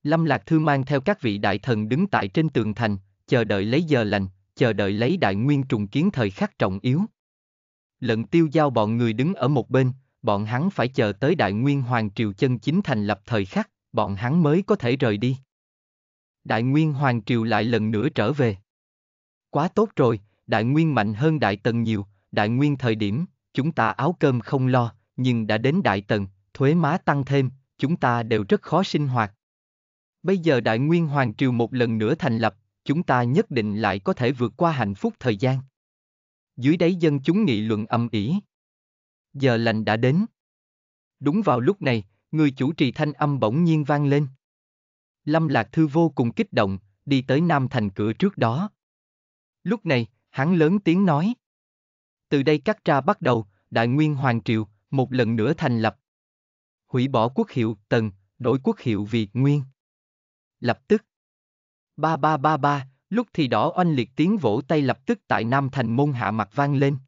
Lâm Lạc Thư mang theo các vị đại thần đứng tại trên tường thành, chờ đợi lấy giờ lành, chờ đợi lấy đại nguyên trùng kiến thời khắc trọng yếu. Lận tiêu giao bọn người đứng ở một bên, bọn hắn phải chờ tới đại nguyên hoàng triều chân chính thành lập thời khắc, bọn hắn mới có thể rời đi. Đại nguyên hoàng triều lại lần nữa trở về. Quá tốt rồi, đại nguyên mạnh hơn đại tần nhiều, đại nguyên thời điểm, chúng ta áo cơm không lo, nhưng đã đến đại tần, thuế má tăng thêm, chúng ta đều rất khó sinh hoạt. Bây giờ Đại Nguyên Hoàng Triều một lần nữa thành lập, chúng ta nhất định lại có thể vượt qua hạnh phúc thời gian. Dưới đáy dân chúng nghị luận âm ỉ. Giờ lành đã đến. Đúng vào lúc này, người chủ trì thanh âm bỗng nhiên vang lên. Lâm Lạc Thư vô cùng kích động, đi tới Nam Thành cửa trước đó. Lúc này, hắn lớn tiếng nói. Từ đây cắt ra bắt đầu, Đại Nguyên Hoàng Triều, một lần nữa thành lập. Hủy bỏ quốc hiệu Tần, đổi quốc hiệu việt Nguyên. Lập tức. Ba ba ba ba, lúc thì đỏ oanh liệt tiếng vỗ tay lập tức tại Nam Thành môn hạ mặt vang lên.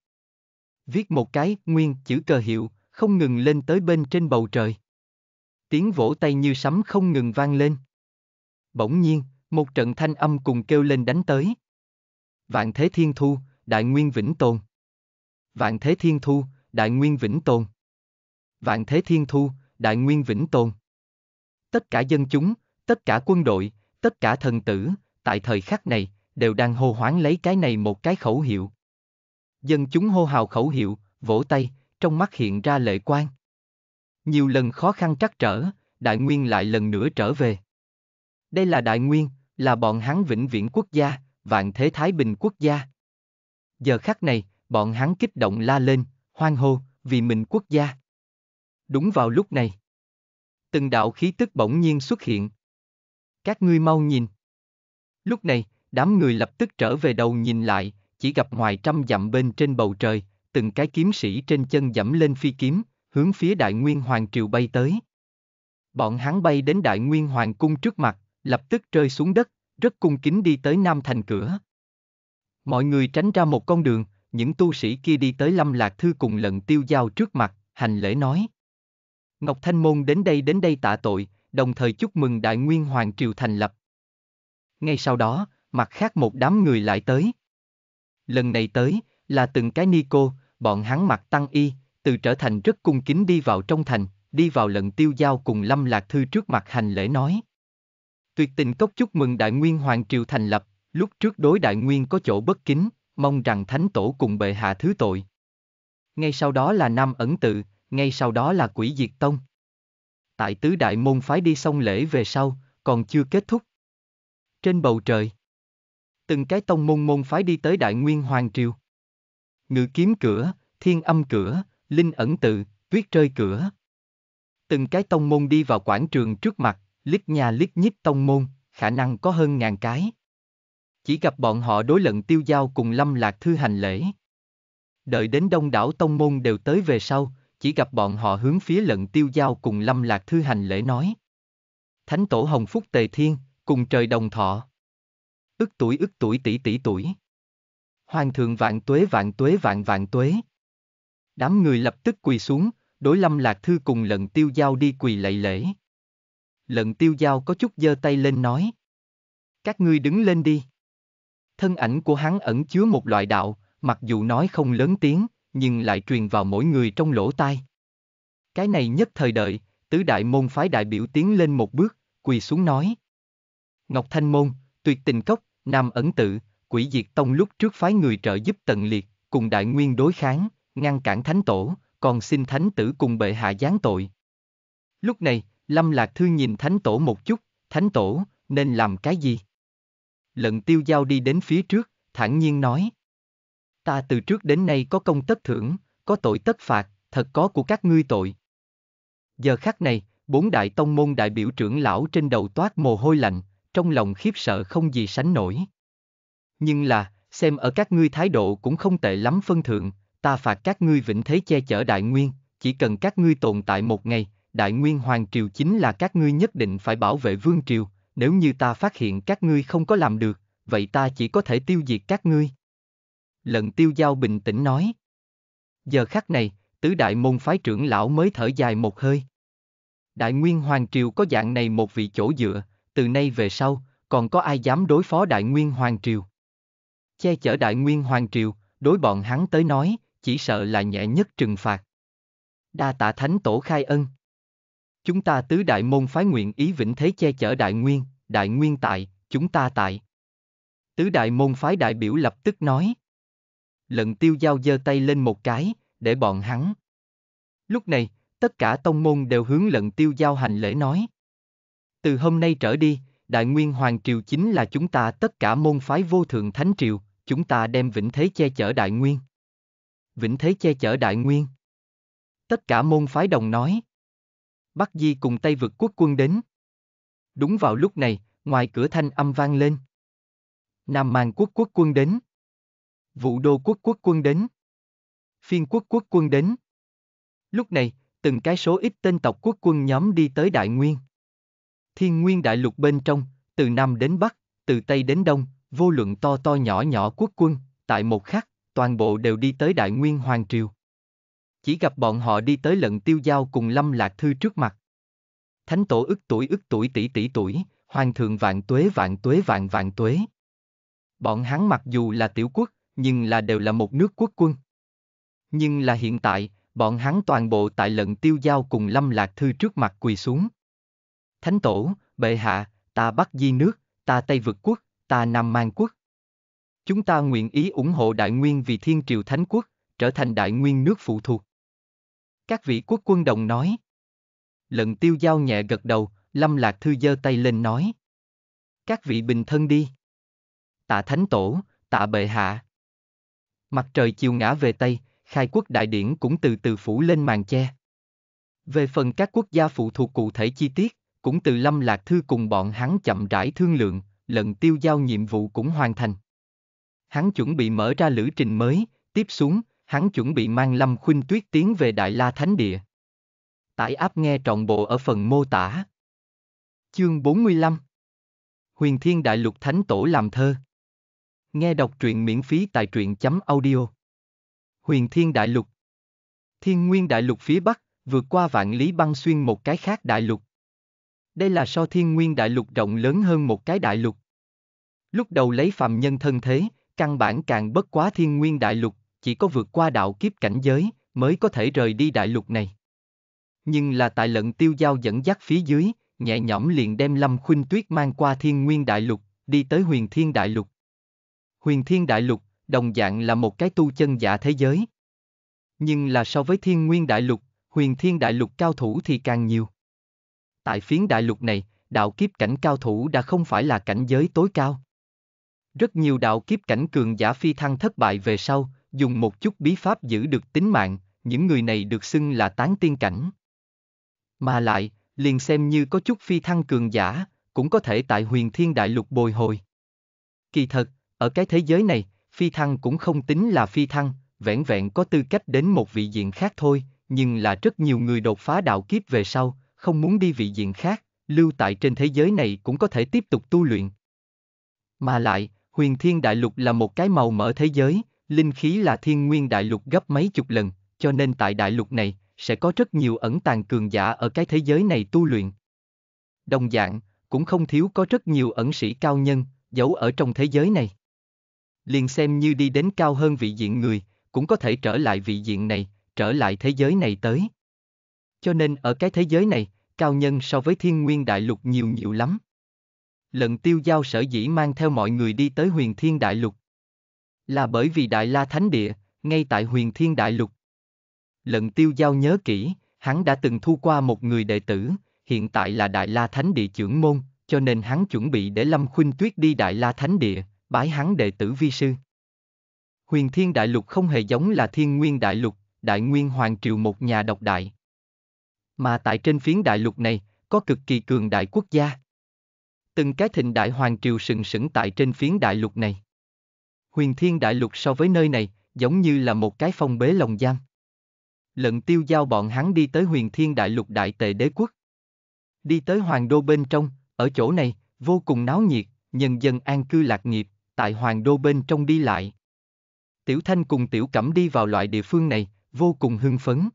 Viết một cái, Nguyên, chữ cờ hiệu, không ngừng lên tới bên trên bầu trời. Tiếng vỗ tay như sấm không ngừng vang lên. Bỗng nhiên, một trận thanh âm cùng kêu lên đánh tới. Vạn Thế Thiên Thu, Đại Nguyên Vĩnh Tồn. Vạn Thế Thiên Thu, Đại Nguyên Vĩnh Tồn. Vạn Thế Thiên Thu, Đại Nguyên Vĩnh Tồn. Tất cả dân chúng, tất cả quân đội, tất cả thần tử, tại thời khắc này, đều đang hô hoáng lấy cái này một cái khẩu hiệu. Dân chúng hô hào khẩu hiệu, vỗ tay, trong mắt hiện ra lệ quan. Nhiều lần khó khăn trắc trở, Đại Nguyên lại lần nữa trở về. Đây là Đại Nguyên, là bọn hắn vĩnh viễn quốc gia, vạn thế Thái Bình quốc gia. Giờ khắc này, bọn hắn kích động la lên, hoan hô, vì mình quốc gia. Đúng vào lúc này. Từng đạo khí tức bỗng nhiên xuất hiện. Các ngươi mau nhìn. Lúc này, đám người lập tức trở về đầu nhìn lại, chỉ gặp ngoài trăm dặm bên trên bầu trời, từng cái kiếm sĩ trên chân dẫm lên phi kiếm, hướng phía Đại Nguyên Hoàng Triều bay tới. Bọn hắn bay đến Đại Nguyên Hoàng Cung trước mặt, lập tức rơi xuống đất, rất cung kính đi tới Nam Thành cửa. Mọi người tránh ra một con đường, những tu sĩ kia đi tới Lâm Lạc Thư cùng lần tiêu giao trước mặt, hành lễ nói. Ngọc Thanh Môn đến đây đến đây tạ tội, đồng thời chúc mừng Đại Nguyên Hoàng Triều thành lập. Ngay sau đó, mặt khác một đám người lại tới. Lần này tới, là từng cái ni cô, bọn hắn mặc tăng y, từ trở thành rất cung kính đi vào trong thành, đi vào lần tiêu giao cùng Lâm Lạc Thư trước mặt hành lễ nói. Tuyệt tình cốc chúc mừng Đại Nguyên Hoàng Triều thành lập, lúc trước đối Đại Nguyên có chỗ bất kính, mong rằng Thánh Tổ cùng bệ hạ thứ tội. Ngay sau đó là Nam Ẩn Tự, ngay sau đó là Quỷ Diệt Tông. Tại tứ đại môn phái đi xong lễ về sau, còn chưa kết thúc. Trên bầu trời, từng cái tông môn môn phái đi tới Đại Nguyên Hoàng Triều. Ngự kiếm cửa, thiên âm cửa, linh ẩn tự, tuyết rơi cửa. Từng cái tông môn đi vào quảng trường trước mặt, lít nhà lít nhít tông môn, khả năng có hơn ngàn cái. Chỉ gặp bọn họ đối lận tiêu giao cùng lâm lạc thư hành lễ. Đợi đến đông đảo tông môn đều tới về sau, chỉ gặp bọn họ hướng phía lận tiêu giao cùng lâm lạc thư hành lễ nói. Thánh tổ hồng phúc tề thiên, cùng trời đồng thọ. Ức tuổi ức tuổi tỷ tỷ tuổi. Hoàng thượng vạn tuế vạn tuế vạn vạn tuế. Đám người lập tức quỳ xuống, đối lâm lạc thư cùng lận tiêu giao đi quỳ lạy lễ. Lận tiêu giao có chút giơ tay lên nói. Các ngươi đứng lên đi. Thân ảnh của hắn ẩn chứa một loại đạo, mặc dù nói không lớn tiếng, nhưng lại truyền vào mỗi người trong lỗ tai. Cái này nhất thời đợi, tứ đại môn phái đại biểu tiến lên một bước, quỳ xuống nói. Ngọc Thanh Môn, Tuyệt Tình Cốc, Nam Ẩn Tự, Quỷ Diệt Tông lúc trước phái người trợ giúp tận liệt, cùng đại nguyên đối kháng, ngăn cản thánh tổ, còn xin thánh tử cùng bệ hạ giáng tội. Lúc này, Lâm Lạc Thư nhìn thánh tổ một chút, thánh tổ, nên làm cái gì? Lận tiêu giao đi đến phía trước, thản nhiên nói. Ta từ trước đến nay có công tất thưởng, có tội tất phạt, thật có của các ngươi tội. Giờ khắc này, bốn đại tông môn đại biểu trưởng lão trên đầu toát mồ hôi lạnh, trong lòng khiếp sợ không gì sánh nổi. Nhưng là, xem ở các ngươi thái độ cũng không tệ lắm phân thượng, ta phạt các ngươi vĩnh thế che chở đại nguyên, chỉ cần các ngươi tồn tại một ngày, đại nguyên hoàng triều chính là các ngươi nhất định phải bảo vệ vương triều, nếu như ta phát hiện các ngươi không có làm được, vậy ta chỉ có thể tiêu diệt các ngươi. Lần tiêu giao bình tĩnh nói. Giờ khắc này, tứ đại môn phái trưởng lão mới thở dài một hơi. Đại nguyên hoàng triều có dạng này một vị chỗ dựa, từ nay về sau, còn có ai dám đối phó đại nguyên hoàng triều. Che chở đại nguyên hoàng triều, đối bọn hắn tới nói, chỉ sợ là nhẹ nhất trừng phạt. Đa tạ thánh tổ khai ân. Chúng ta tứ đại môn phái nguyện ý vĩnh thế che chở đại nguyên, đại nguyên tại, chúng ta tại. Tứ đại môn phái đại biểu lập tức nói. Lận tiêu giao giơ tay lên một cái, để bọn hắn. Lúc này, tất cả tông môn đều hướng lận tiêu giao hành lễ nói. Từ hôm nay trở đi, Đại Nguyên Hoàng Triều chính là chúng ta tất cả môn phái vô thượng thánh triều, chúng ta đem vĩnh thế che chở Đại Nguyên. Vĩnh thế che chở Đại Nguyên. Tất cả môn phái đồng nói. Bắc Di cùng Tây vực quốc quân đến. Đúng vào lúc này, ngoài cửa thanh âm vang lên. Nam Màn quốc quốc quân đến. Vụ đô quốc quốc quân đến. Phiên quốc quốc quân đến. Lúc này, từng cái số ít tên tộc quốc quân nhóm đi tới Đại Nguyên. Thiên Nguyên Đại Lục bên trong, từ Nam đến Bắc, từ Tây đến Đông, vô luận to to nhỏ nhỏ quốc quân, tại một khắc, toàn bộ đều đi tới Đại Nguyên Hoàng Triều. Chỉ gặp bọn họ đi tới lận tiêu giao cùng Lâm Lạc Thư trước mặt. Thánh tổ ức tuổi ức tuổi tỷ tỷ tuổi, hoàng thượng vạn tuế vạn tuế vạn vạn tuế. Bọn hắn mặc dù là tiểu quốc, nhưng là đều là một nước quốc quân. Nhưng là hiện tại, bọn hắn toàn bộ tại lận tiêu giao cùng Lâm Lạc Thư trước mặt quỳ xuống. Thánh tổ, bệ hạ, ta Bắc Di nước, ta Tây vực quốc, ta Nam Mang quốc. Chúng ta nguyện ý ủng hộ Đại Nguyên vì Thiên Triều Thánh Quốc, trở thành Đại Nguyên nước phụ thuộc. Các vị quốc quân đồng nói. Lận tiêu giao nhẹ gật đầu, Lâm Lạc Thư giơ tay lên nói. Các vị bình thân đi. Tạ Thánh Tổ, tạ bệ hạ. Mặt trời chiều ngã về Tây, khai quốc đại điển cũng từ từ phủ lên màn che. Về phần các quốc gia phụ thuộc cụ thể chi tiết, cũng từ Lâm Lạc Thư cùng bọn hắn chậm rãi thương lượng, lần tiêu giao nhiệm vụ cũng hoàn thành. Hắn chuẩn bị mở ra lữ trình mới, tiếp xuống, hắn chuẩn bị mang Lâm Khuynh Tuyết tiến về Đại La Thánh Địa. Tải áp nghe trọn bộ ở phần mô tả. Chương 45 Huyền Thiên Đại Lục Thánh Tổ làm thơ. Nghe đọc truyện miễn phí tại truyện chấm audio. Huyền Thiên Đại Lục Thiên Nguyên Đại Lục phía Bắc, vượt qua vạn lý băng xuyên một cái khác đại lục. Đây là so Thiên Nguyên Đại Lục rộng lớn hơn một cái đại lục. Lúc đầu lấy phàm nhân thân thế, căn bản càng bất quá Thiên Nguyên Đại Lục, chỉ có vượt qua đạo kiếp cảnh giới, mới có thể rời đi đại lục này. Nhưng là tại lận tiêu giao dẫn dắt phía dưới, nhẹ nhõm liền đem Lâm Khuynh Tuyết mang qua Thiên Nguyên Đại Lục, đi tới Huyền Thiên Đại Lục. Huyền Thiên Đại Lục, đồng dạng là một cái tu chân giả thế giới. Nhưng là so với Thiên Nguyên Đại Lục, Huyền Thiên Đại Lục cao thủ thì càng nhiều. Tại phiến đại lục này, đạo kiếp cảnh cao thủ đã không phải là cảnh giới tối cao. Rất nhiều đạo kiếp cảnh cường giả phi thăng thất bại về sau, dùng một chút bí pháp giữ được tính mạng, những người này được xưng là tán tiên cảnh. Mà lại, liền xem như có chút phi thăng cường giả, cũng có thể tại huyền thiên đại lục bồi hồi. Kỳ thật, ở cái thế giới này, phi thăng cũng không tính là phi thăng, vẹn vẹn có tư cách đến một vị diện khác thôi, nhưng là rất nhiều người đột phá đạo kiếp về sau, không muốn đi vị diện khác, lưu tại trên thế giới này cũng có thể tiếp tục tu luyện. Mà lại, huyền thiên đại lục là một cái màu mở thế giới, linh khí là thiên nguyên đại lục gấp mấy chục lần, cho nên tại đại lục này, sẽ có rất nhiều ẩn tàng cường giả ở cái thế giới này tu luyện. Đồng dạng, cũng không thiếu có rất nhiều ẩn sĩ cao nhân, giấu ở trong thế giới này. Liền xem như đi đến cao hơn vị diện người, cũng có thể trở lại vị diện này, trở lại thế giới này tới. Cho nên ở cái thế giới này, cao nhân so với thiên nguyên đại lục nhiều nhiều lắm. Lận tiêu giao sở dĩ mang theo mọi người đi tới huyền thiên đại lục. Là bởi vì đại la thánh địa, ngay tại huyền thiên đại lục. Lận tiêu giao nhớ kỹ, hắn đã từng thu qua một người đệ tử, hiện tại là đại la thánh địa trưởng môn, cho nên hắn chuẩn bị để Lâm Khuynh Tuyết đi đại la thánh địa, bái hắn đệ tử vi sư. Huyền thiên đại lục không hề giống là thiên nguyên đại lục, đại nguyên hoàng triều một nhà độc đại. Mà tại trên phiến đại lục này, có cực kỳ cường đại quốc gia. Từng cái thịnh đại hoàng triều sừng sững tại trên phiến đại lục này. Huyền thiên đại lục so với nơi này, giống như là một cái phong bế lồng giam. Lận tiêu giao bọn hắn đi tới huyền thiên đại lục đại tề đế quốc. Đi tới hoàng đô bên trong, ở chỗ này, vô cùng náo nhiệt, nhân dân an cư lạc nghiệp, tại hoàng đô bên trong đi lại. Tiểu Thanh cùng Tiểu Cẩm đi vào loại địa phương này, vô cùng hưng phấn.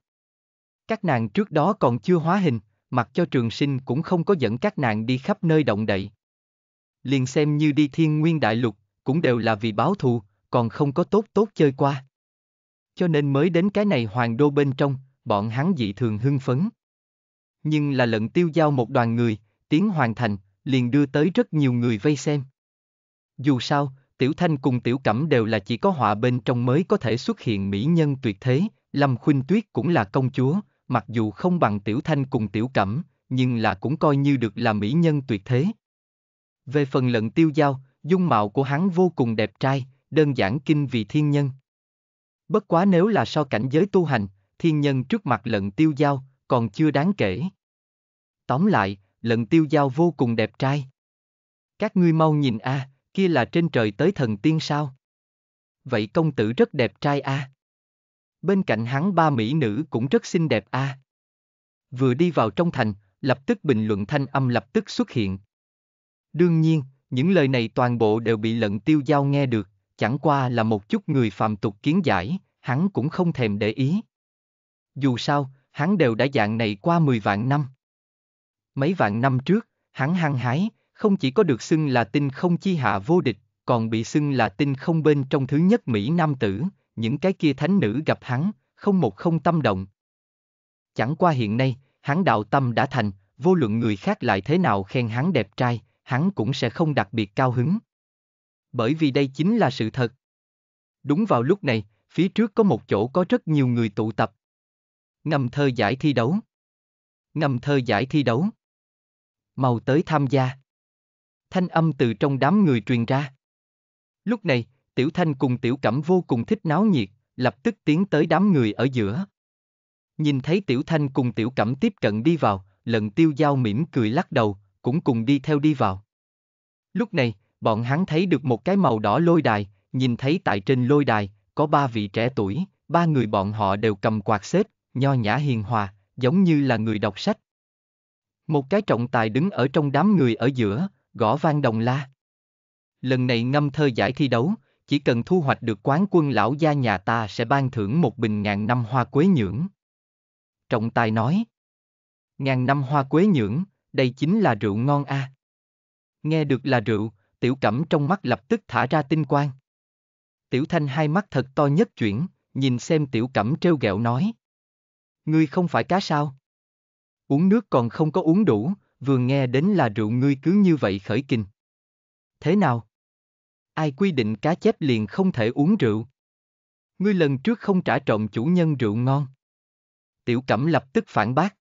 Các nàng trước đó còn chưa hóa hình, mặc cho trường sinh cũng không có dẫn các nàng đi khắp nơi động đậy. Liền xem như đi thiên nguyên đại lục, cũng đều là vì báo thù, còn không có tốt tốt chơi qua. Cho nên mới đến cái này hoàng đô bên trong, bọn hắn dị thường hưng phấn. Nhưng là lận tiêu giao một đoàn người, tiến hoàn thành, liền đưa tới rất nhiều người vây xem. Dù sao, Tiểu Thanh cùng Tiểu Cẩm đều là chỉ có họa bên trong mới có thể xuất hiện mỹ nhân tuyệt thế, Lâm Khuynh Tuyết cũng là công chúa, mặc dù không bằng Tiểu Thanh cùng Tiểu Cẩm, nhưng là cũng coi như được là mỹ nhân tuyệt thế. Về phần lận tiêu giao, dung mạo của hắn vô cùng đẹp trai, đơn giản kinh vì thiên nhân. Bất quá nếu là so cảnh giới tu hành, thiên nhân trước mặt lận tiêu giao, còn chưa đáng kể. Tóm lại, lận tiêu giao vô cùng đẹp trai. Các ngươi mau nhìn a, kia là trên trời tới thần tiên sao? Vậy công tử rất đẹp trai a. Bên cạnh hắn ba mỹ nữ cũng rất xinh đẹp a. Vừa đi vào trong thành, lập tức bình luận thanh âm lập tức xuất hiện. Đương nhiên, những lời này toàn bộ đều bị lận tiêu giao nghe được, chẳng qua là một chút người phàm tục kiến giải, hắn cũng không thèm để ý. Dù sao, hắn đều đã dạng này qua 10 vạn năm. Mấy vạn năm trước, hắn hăng hái, không chỉ có được xưng là tinh không chi hạ vô địch, còn bị xưng là tinh không bên trong thứ nhất Mỹ Nam tử, những cái kia thánh nữ gặp hắn, không một không tâm động. Chẳng qua hiện nay, hắn đạo tâm đã thành, vô luận người khác lại thế nào khen hắn đẹp trai, hắn cũng sẽ không đặc biệt cao hứng. Bởi vì đây chính là sự thật. Đúng vào lúc này, phía trước có một chỗ có rất nhiều người tụ tập. Ngầm thơ giải thi đấu. Ngầm thơ giải thi đấu. Màu tới tham gia. Thanh âm từ trong đám người truyền ra. Lúc này, Tiểu Thanh cùng Tiểu Cẩm vô cùng thích náo nhiệt, lập tức tiến tới đám người ở giữa. Nhìn thấy Tiểu Thanh cùng Tiểu Cẩm tiếp cận đi vào, lần tiêu giao mỉm cười lắc đầu, cũng cùng đi theo đi vào. Lúc này, bọn hắn thấy được một cái màu đỏ lôi đài, nhìn thấy tại trên lôi đài, có ba vị trẻ tuổi, ba người bọn họ đều cầm quạt xếp, nho nhã hiền hòa, giống như là người đọc sách. Một cái trọng tài đứng ở trong đám người ở giữa, gõ vang đồng la. Lần này ngâm thơ giải thi đấu, chỉ cần thu hoạch được quán quân lão gia nhà ta sẽ ban thưởng một bình ngàn năm hoa quế nhưỡng. Trọng tài nói. Ngàn năm hoa quế nhưỡng, đây chính là rượu ngon a. Nghe được là rượu, tiểu cẩm trong mắt lập tức thả ra tinh quang. Tiểu thanh hai mắt thật to nhất chuyển, nhìn xem tiểu cẩm trêu ghẹo nói. Ngươi không phải cá sao? Uống nước còn không có uống đủ, vừa nghe đến là rượu ngươi cứ như vậy khởi kinh. Thế nào? Ai quy định cá chép liền không thể uống rượu? Ngươi lần trước không trả trọng chủ nhân rượu ngon. Tiểu Cẩm lập tức phản bác.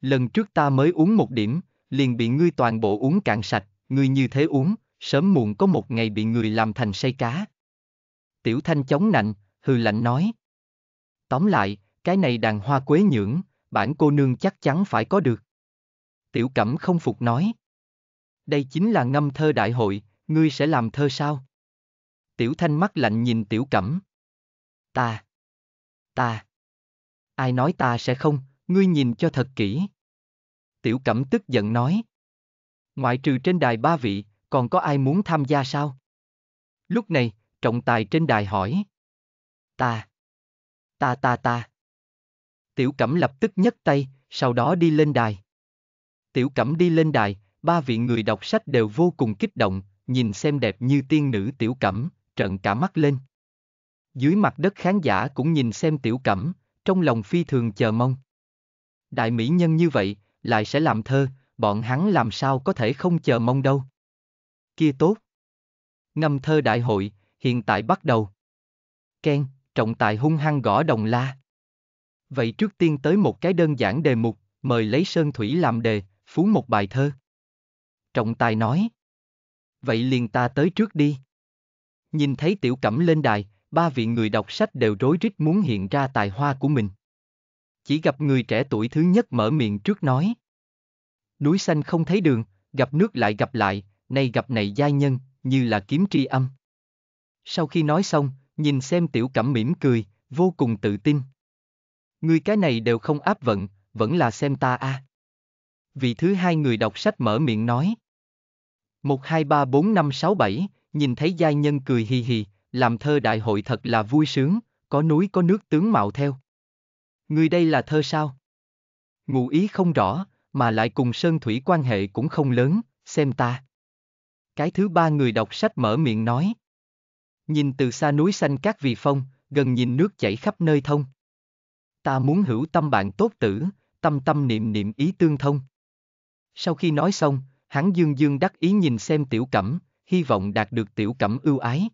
Lần trước ta mới uống một điểm, liền bị ngươi toàn bộ uống cạn sạch, ngươi như thế uống, sớm muộn có một ngày bị người làm thành say cá. Tiểu Thanh chống nạnh, hừ lạnh nói. Tóm lại, cái này đàn hoa quế nhưỡng, bản cô nương chắc chắn phải có được. Tiểu Cẩm không phục nói. Đây chính là ngâm thơ đại hội, ngươi sẽ làm thơ sao? Tiểu Thanh mắt lạnh nhìn Tiểu Cẩm. Ta. Ta. Ai nói ta sẽ không, ngươi nhìn cho thật kỹ. Tiểu Cẩm tức giận nói. Ngoại trừ trên đài ba vị, còn có ai muốn tham gia sao? Lúc này, trọng tài trên đài hỏi. Ta. Ta ta ta. Tiểu Cẩm lập tức nhấc tay, sau đó đi lên đài. Tiểu Cẩm đi lên đài, ba vị người đọc sách đều vô cùng kích động, nhìn xem đẹp như tiên nữ Tiểu Cẩm, trợn cả mắt lên. Dưới mặt đất khán giả cũng nhìn xem Tiểu Cẩm, trong lòng phi thường chờ mong. Đại mỹ nhân như vậy, lại sẽ làm thơ, bọn hắn làm sao có thể không chờ mong đâu. Kia tốt. Ngâm thơ đại hội, hiện tại bắt đầu. Ken, trọng tài hung hăng gõ đồng la. Vậy trước tiên tới một cái đơn giản đề mục, mời lấy Sơn Thủy làm đề, phú một bài thơ. Trọng tài nói. Vậy liền ta tới trước đi. Nhìn thấy tiểu cẩm lên đài, ba vị người đọc sách đều rối rít muốn hiện ra tài hoa của mình. Chỉ gặp người trẻ tuổi thứ nhất mở miệng trước nói. Núi xanh không thấy đường, gặp nước lại gặp lại, nay gặp này giai nhân, như là kiếm tri âm. Sau khi nói xong, nhìn xem tiểu cẩm mỉm cười, vô cùng tự tin. Người cái này đều không áp vận, vẫn là xem ta a. Vị thứ hai người đọc sách mở miệng nói. Một hai ba bốn năm sáu bảy, nhìn thấy giai nhân cười hì hì, làm thơ đại hội thật là vui sướng, có núi có nước tướng mạo theo. Người đây là thơ sao? Ngụ ý không rõ, mà lại cùng sơn thủy quan hệ cũng không lớn, xem ta. Cái thứ ba người đọc sách mở miệng nói. Nhìn từ xa núi xanh các vì phong, gần nhìn nước chảy khắp nơi thông. Ta muốn hữu tâm bạn tốt tử, tâm tâm niệm niệm ý tương thông. Sau khi nói xong, hắn dương dương đắc ý nhìn xem tiểu cẩm, hy vọng đạt được tiểu cẩm ưu ái.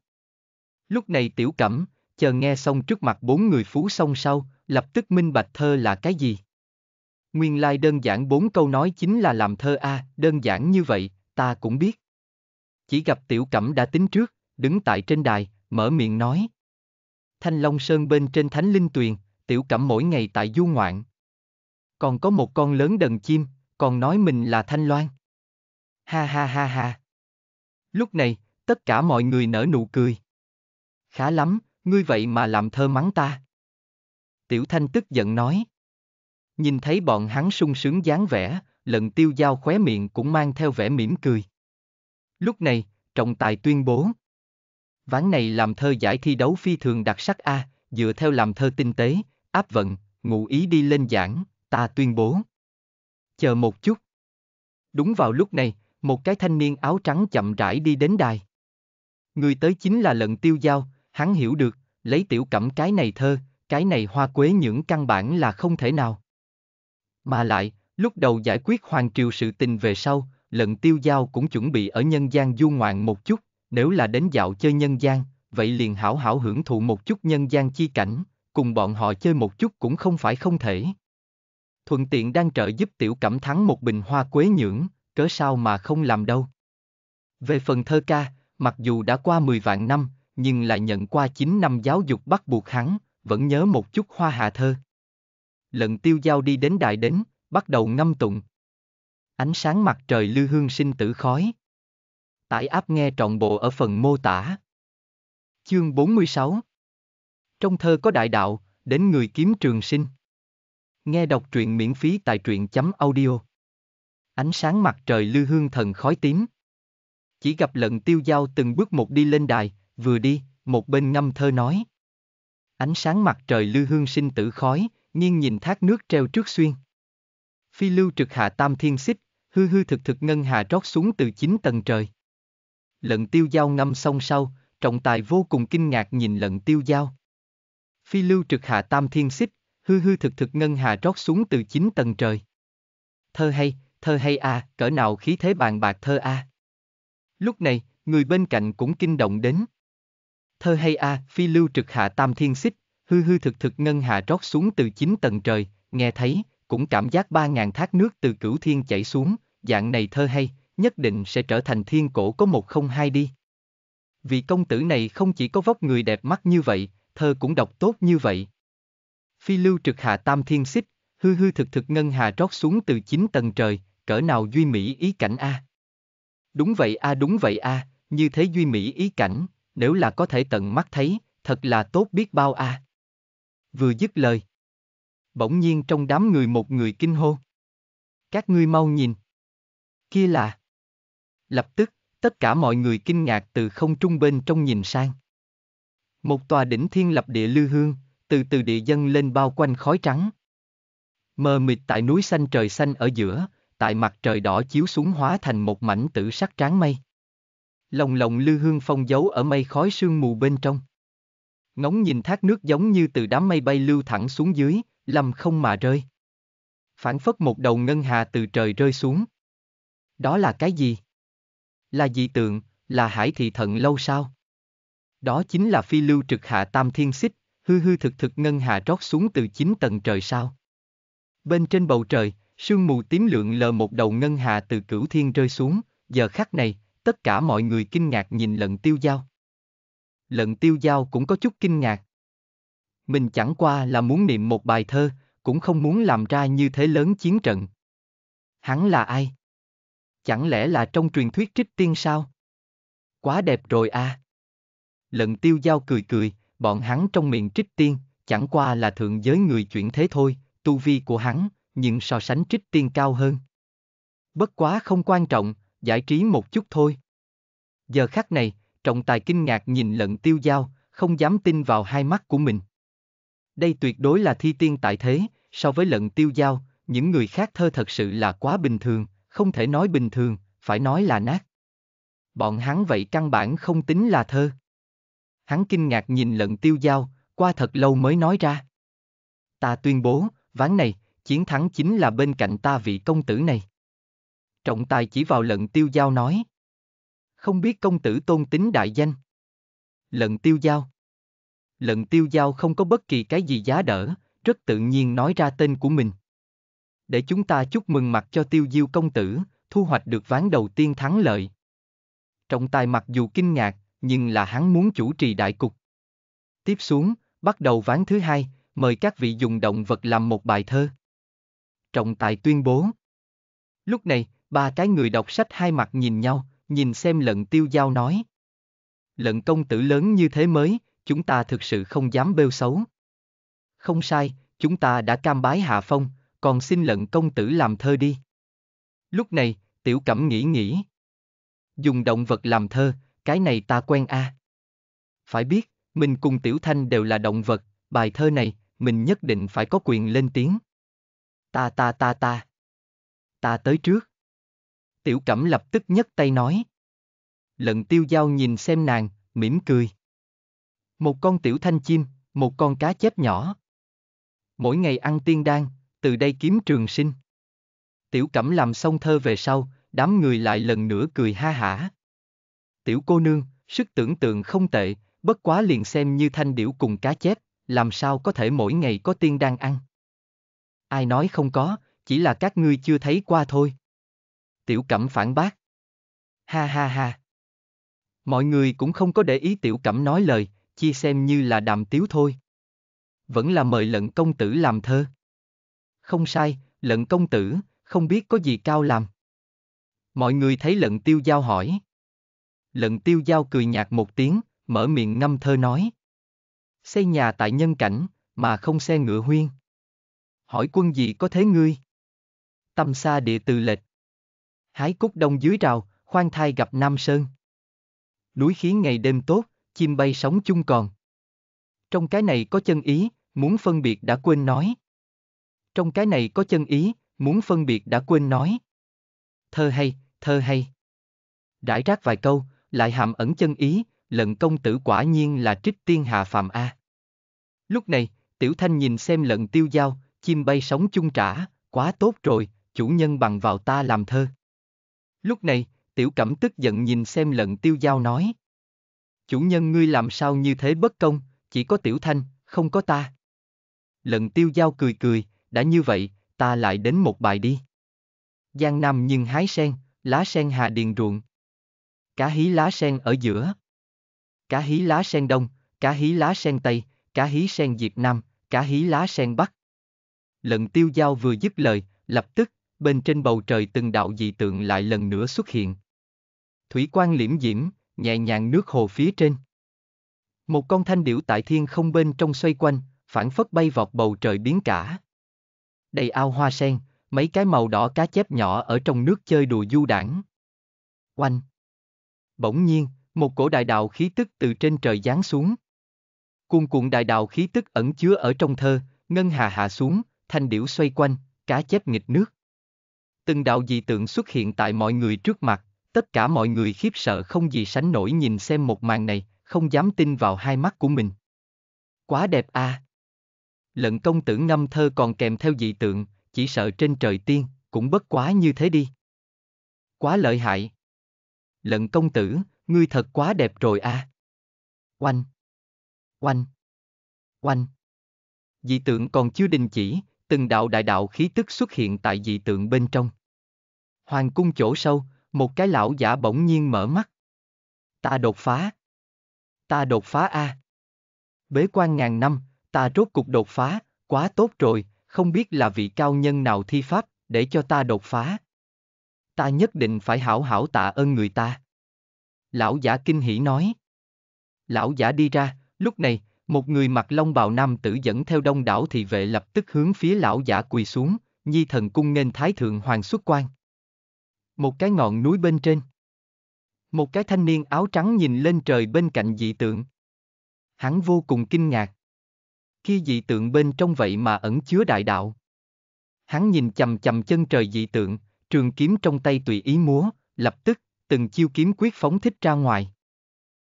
Lúc này tiểu cẩm, chờ nghe xong trước mặt bốn người phú song sau, lập tức minh bạch thơ là cái gì. Nguyên lai đơn giản bốn câu nói chính là làm thơ a, đơn giản như vậy, ta cũng biết. Chỉ gặp tiểu cẩm đã tính trước, đứng tại trên đài, mở miệng nói. Thanh Long Sơn bên trên Thánh Linh Tuyền, tiểu cẩm mỗi ngày tại du ngoạn. Còn có một con lớn đần chim, còn nói mình là Thanh Loan. Ha ha ha ha. Lúc này, tất cả mọi người nở nụ cười. Khá lắm, ngươi vậy mà làm thơ mắng ta. Tiểu Thanh tức giận nói. Nhìn thấy bọn hắn sung sướng dáng vẻ, lần tiêu giao khóe miệng cũng mang theo vẻ mỉm cười. Lúc này, trọng tài tuyên bố. Ván này làm thơ giải thi đấu phi thường đặc sắc A, dựa theo làm thơ tinh tế, áp vận, ngụ ý đi lên giảng, ta tuyên bố. Chờ một chút. Đúng vào lúc này, một cái thanh niên áo trắng chậm rãi đi đến đài. Người tới chính là lận tiêu giao, hắn hiểu được, lấy tiểu cẩm cái này thơ, cái này hoa quế những căn bản là không thể nào. Mà lại, lúc đầu giải quyết hoàng triều sự tình về sau, lận tiêu giao cũng chuẩn bị ở nhân gian du ngoạn một chút, nếu là đến dạo chơi nhân gian, vậy liền hảo hảo hưởng thụ một chút nhân gian chi cảnh, cùng bọn họ chơi một chút cũng không phải không thể. Thuận tiện đang trợ giúp tiểu cẩm thắng một bình hoa quế nhưỡng, cớ sao mà không làm đâu. Về phần thơ ca, mặc dù đã qua 10 vạn năm, nhưng lại nhận qua 9 năm giáo dục bắt buộc hắn, vẫn nhớ một chút hoa hạ thơ. Lần tiêu giao đi đến đại đến, bắt đầu ngâm tụng. Ánh sáng mặt trời lư hương sinh tử khói. Tải áp nghe trọn bộ ở phần mô tả. Chương 46 Trong thơ có đại đạo, đến người kiếm trường sinh. Nghe đọc truyện miễn phí tại truyện chấm audio. Ánh sáng mặt trời lư hương thần khói tím. Chỉ gặp lận tiêu giao từng bước một đi lên đài, vừa đi, một bên ngâm thơ nói. Ánh sáng mặt trời lư hương sinh tử khói, nghiêng nhìn thác nước treo trước xuyên. Phi lưu trực hạ tam thiên xích, hư hư thực thực ngân hà rót xuống từ chín tầng trời. Lận tiêu giao ngâm xong sau, trọng tài vô cùng kinh ngạc nhìn lận tiêu giao. Phi lưu trực hạ tam thiên xích, hư hư thực thực ngân hà rót xuống từ chín tầng trời. Thơ hay, thơ hay à, cỡ nào khí thế bàn bạc thơ a. À. Lúc này, người bên cạnh cũng kinh động đến. Thơ hay a, à, phi lưu trực hạ tam thiên xích, hư hư thực thực ngân hà rót xuống từ chín tầng trời, nghe thấy, cũng cảm giác ba ngàn thác nước từ cửu thiên chảy xuống, dạng này thơ hay, nhất định sẽ trở thành thiên cổ có một không hai đi. Vì công tử này không chỉ có vóc người đẹp mắt như vậy, thơ cũng đọc tốt như vậy. Phi lưu trực hạ tam thiên xích, hư hư thực thực ngân hà rót xuống từ chín tầng trời, cỡ nào duy mỹ ý cảnh a. Đúng vậy a đúng vậy a, như thế duy mỹ ý cảnh, nếu là có thể tận mắt thấy, thật là tốt biết bao a. Vừa dứt lời. Bỗng nhiên trong đám người một người kinh hô. Các ngươi mau nhìn. Kia là. Lập tức, tất cả mọi người kinh ngạc từ không trung bên trong nhìn sang. Một tòa đỉnh thiên lập địa lư hương, từ từ địa dân lên bao quanh khói trắng. Mờ mịt tại núi xanh trời xanh ở giữa, tại mặt trời đỏ chiếu xuống hóa thành một mảnh tử sắc tráng mây. Lồng lồng lư hương phong giấu ở mây khói sương mù bên trong. Ngóng nhìn thác nước giống như từ đám mây bay lưu thẳng xuống dưới, lâm không mà rơi. Phản phất một đầu ngân hà từ trời rơi xuống. Đó là cái gì? Là dị tượng, là hải thị thận lâu sao? Đó chính là phi lưu trực hạ tam thiên xích, hư hư thực thực ngân hà rót xuống từ chín tầng trời sao? Bên trên bầu trời, sương mù tím lượng lờ một đầu ngân hà từ cửu thiên rơi xuống, giờ khắc này, tất cả mọi người kinh ngạc nhìn lận tiêu giao. Lận tiêu giao cũng có chút kinh ngạc. Mình chẳng qua là muốn niệm một bài thơ, cũng không muốn làm ra như thế lớn chiến trận. Hắn là ai? Chẳng lẽ là trong truyền thuyết trích tiên sao? Quá đẹp rồi à! Lận tiêu giao cười cười, bọn hắn trong miệng trích tiên, chẳng qua là thượng giới người chuyển thế thôi, tu vi của hắn, nhưng so sánh trích tiên cao hơn. Bất quá không quan trọng, giải trí một chút thôi. Giờ khắc này, trọng tài kinh ngạc nhìn lận tiêu giao, không dám tin vào hai mắt của mình. Đây tuyệt đối là thi tiên tại thế, so với lận tiêu giao, những người khác thơ thật sự là quá bình thường, không thể nói bình thường, phải nói là nát. Bọn hắn vậy căn bản không tính là thơ. Hắn kinh ngạc nhìn lận tiêu giao, qua thật lâu mới nói ra. Ta tuyên bố, ván này, chiến thắng chính là bên cạnh ta vị công tử này. Trọng tài chỉ vào lận tiêu giao nói. Không biết công tử tôn tính đại danh. Lận tiêu giao. Lận tiêu giao không có bất kỳ cái gì giá đỡ, rất tự nhiên nói ra tên của mình. để chúng ta chúc mừng mặt cho tiêu diêu công tử, thu hoạch được ván đầu tiên thắng lợi. Trọng tài mặc dù kinh ngạc, nhưng là hắn muốn chủ trì đại cục. Tiếp xuống, bắt đầu ván thứ hai, mời các vị dùng động vật làm một bài thơ. Trọng tài tuyên bố. Lúc này, ba cái người đọc sách hai mặt nhìn nhau, nhìn xem lận tiêu giao nói. Lận công tử lớn như thế mới, chúng ta thực sự không dám bêu xấu. Không sai, chúng ta đã cam bái hạ phong, còn xin lận công tử làm thơ đi. Lúc này, tiểu cẩm nghĩ nghĩ. Dùng động vật làm thơ, cái này ta quen a. Phải biết, mình cùng tiểu thanh đều là động vật, bài thơ này, mình nhất định phải có quyền lên tiếng. Ta ta ta ta. Ta tới trước. Tiểu cẩm lập tức nhấc tay nói. Lận tiêu giao nhìn xem nàng, mỉm cười. Một con tiểu thanh chim, một con cá chép nhỏ. Mỗi ngày ăn tiên đan, từ đây kiếm trường sinh. Tiểu cẩm làm xong thơ về sau, đám người lại lần nữa cười ha hả. Tiểu cô nương, sức tưởng tượng không tệ, bất quá liền xem như thanh điểu cùng cá chép, làm sao có thể mỗi ngày có tiên đan ăn. Ai nói không có, chỉ là các ngươi chưa thấy qua thôi. Tiểu Cẩm phản bác. Ha ha ha. Mọi người cũng không có để ý Tiểu Cẩm nói lời, chia xem như là đàm tiếu thôi. Vẫn là mời lận công tử làm thơ. Không sai, lận công tử, không biết có gì cao làm. Mọi người thấy lận tiêu giao hỏi. Lận tiêu giao cười nhạt một tiếng, mở miệng ngâm thơ nói. Xây nhà tại nhân cảnh, mà không xe ngựa huyên. Hỏi quân gì có thế ngươi? Tâm xa địa từ lệch. Hái cúc đông dưới rào, khoan thai gặp Nam Sơn. Núi khiến ngày đêm tốt, chim bay sống chung còn. Trong cái này có chân ý, muốn phân biệt đã quên nói. Trong cái này có chân ý, muốn phân biệt đã quên nói. Thơ hay, thơ hay. Đãi rác vài câu, lại hàm ẩn chân ý, lận công tử quả nhiên là trích tiên hạ phàm A. Lúc này, Tiểu Thanh nhìn xem lận tiêu giao, chim bay sống chung trả, quá tốt rồi, chủ nhân bằng vào ta làm thơ. Lúc này, Tiểu Cẩm tức giận nhìn xem lận tiêu giao nói. Chủ nhân ngươi làm sao như thế bất công, chỉ có Tiểu Thanh, không có ta. Lận tiêu giao cười cười, đã như vậy, ta lại đến một bài đi. Giang Nam nhưng hái sen, lá sen hà điền ruộng. Cá hí lá sen ở giữa. Cá hí lá sen đông, cá hí lá sen tây, cá hí sen Việt Nam, cá hí lá sen Bắc lần tiêu giao vừa dứt lời, lập tức, bên trên bầu trời từng đạo dị tượng lại lần nữa xuất hiện. Thủy quang liễm diễm, nhẹ nhàng nước hồ phía trên. Một con thanh điểu tại thiên không bên trong xoay quanh, phản phất bay vọt bầu trời biến cả. Đầy ao hoa sen, mấy cái màu đỏ cá chép nhỏ ở trong nước chơi đùa du đảng. Oanh! Bỗng nhiên, một cổ đại đạo khí tức từ trên trời giáng xuống. Cuồn cuộn đại đạo khí tức ẩn chứa ở trong thơ, ngân hà hạ xuống, thanh điểu xoay quanh, cá chép nghịch nước. Từng đạo dị tượng xuất hiện tại mọi người trước mặt, tất cả mọi người khiếp sợ không gì sánh nổi nhìn xem một màn này, không dám tin vào hai mắt của mình. Quá đẹp a. Lận công tử ngâm thơ còn kèm theo dị tượng, chỉ sợ trên trời tiên, cũng bất quá như thế đi. Quá lợi hại. Lận công tử, ngươi thật quá đẹp rồi a. Oanh. Oanh. Oanh. Dị tượng còn chưa đình chỉ, từng đạo đại đạo khí tức xuất hiện tại dị tượng bên trong. Hoàng cung chỗ sâu, một cái lão giả bỗng nhiên mở mắt. Ta đột phá. Ta đột phá a. Bế quan ngàn năm, ta rốt cục đột phá, quá tốt rồi, không biết là vị cao nhân nào thi pháp, để cho ta đột phá. Ta nhất định phải hảo hảo tạ ơn người ta. Lão giả kinh hỉ nói. Lão giả đi ra, lúc này, một người mặc long bào nam tử dẫn theo đông đảo thị vệ lập tức hướng phía lão giả quỳ xuống, nhi thần cung nghênh thái thượng hoàng xuất quan. Một cái ngọn núi bên trên. Một cái thanh niên áo trắng nhìn lên trời bên cạnh dị tượng. Hắn vô cùng kinh ngạc. Khi dị tượng bên trong vậy mà ẩn chứa đại đạo. Hắn nhìn chầm chầm chân trời dị tượng, trường kiếm trong tay tùy ý múa, lập tức, từng chiêu kiếm quyết phóng thích ra ngoài.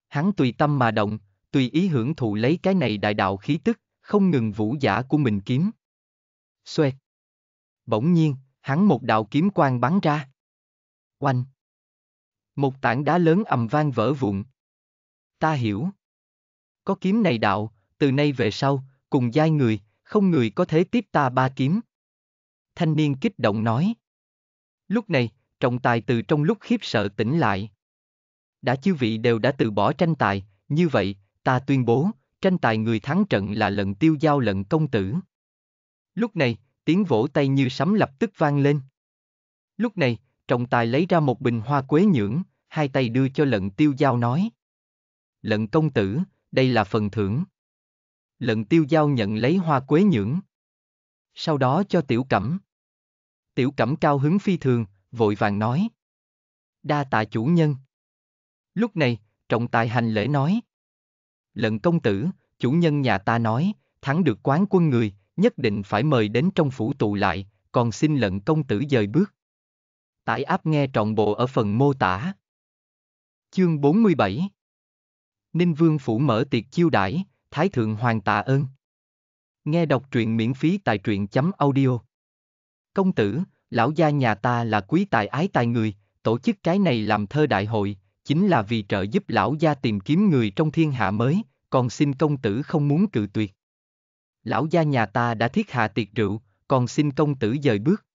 Hắn tùy tâm mà động, tùy ý hưởng thụ lấy cái này đại đạo khí tức, không ngừng vũ giả của mình kiếm. Xoẹt. Bỗng nhiên, hắn một đạo kiếm quang bắn ra. Oanh. Một tảng đá lớn ầm vang vỡ vụn. Ta hiểu. Có kiếm này đạo, từ nay về sau, cùng giai người, không người có thể tiếp ta ba kiếm. thanh niên kích động nói. Lúc này, trọng tài từ trong lúc khiếp sợ tỉnh lại. Đã chư vị đều đã từ bỏ tranh tài, như vậy, ta tuyên bố, tranh tài người thắng trận là lần tiêu giao lận công tử. Lúc này, tiếng vỗ tay như sấm lập tức vang lên. Lúc này, trọng tài lấy ra một bình hoa quế nhưỡng, hai tay đưa cho lận tiêu giao nói. Lận công tử, đây là phần thưởng. Lận tiêu giao nhận lấy hoa quế nhưỡng. Sau đó cho tiểu cẩm. Tiểu cẩm cao hứng phi thường, vội vàng nói. Đa tạ chủ nhân. Lúc này, trọng tài hành lễ nói. Lận công tử, chủ nhân nhà ta nói, thắng được quán quân người, nhất định phải mời đến trong phủ tụ lại, còn xin lận công tử dời bước. Tải áp nghe trọn bộ ở phần mô tả. Chương 47 Ninh Vương Phủ mở tiệc chiêu đãi, Thái Thượng Hoàng tạ ơn. Nghe đọc truyện miễn phí tại truyện chấm audio. Công tử, lão gia nhà ta là quý tài ái tài người, tổ chức cái này làm thơ đại hội, chính là vì trợ giúp lão gia tìm kiếm người trong thiên hạ mới, còn xin công tử không muốn cự tuyệt. Lão gia nhà ta đã thiết hạ tiệc rượu, còn xin công tử dời bước.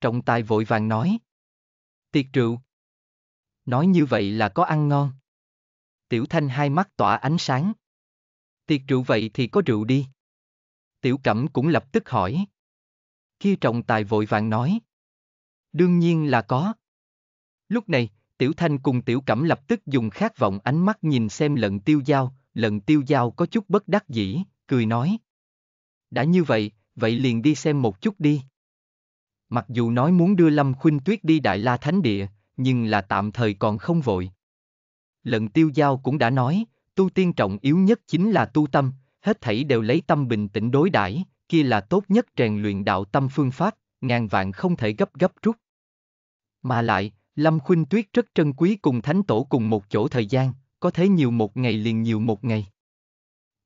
Trọng tài vội vàng nói. Tiệc rượu. Nói như vậy là có ăn ngon. Tiểu Thanh hai mắt tỏa ánh sáng. Tiệc rượu vậy thì có rượu đi. Tiểu Cẩm cũng lập tức hỏi. Kia trọng tài vội vàng nói. Đương nhiên là có. Lúc này, Tiểu Thanh cùng Tiểu Cẩm lập tức dùng khát vọng ánh mắt nhìn xem lận tiêu giao, lận tiêu giao có chút bất đắc dĩ, cười nói. Đã như vậy, vậy liền đi xem một chút đi. Mặc dù nói muốn đưa Lâm Khuynh Tuyết đi Đại La Thánh Địa, nhưng là tạm thời còn không vội. Lận tiêu giao cũng đã nói, tu tiên trọng yếu nhất chính là tu tâm, hết thảy đều lấy tâm bình tĩnh đối đãi, kia là tốt nhất rèn luyện đạo tâm phương pháp, ngàn vạn không thể gấp gấp rút. Mà lại, Lâm Khuynh Tuyết rất trân quý cùng Thánh Tổ cùng một chỗ thời gian, có thế nhiều một ngày liền nhiều một ngày.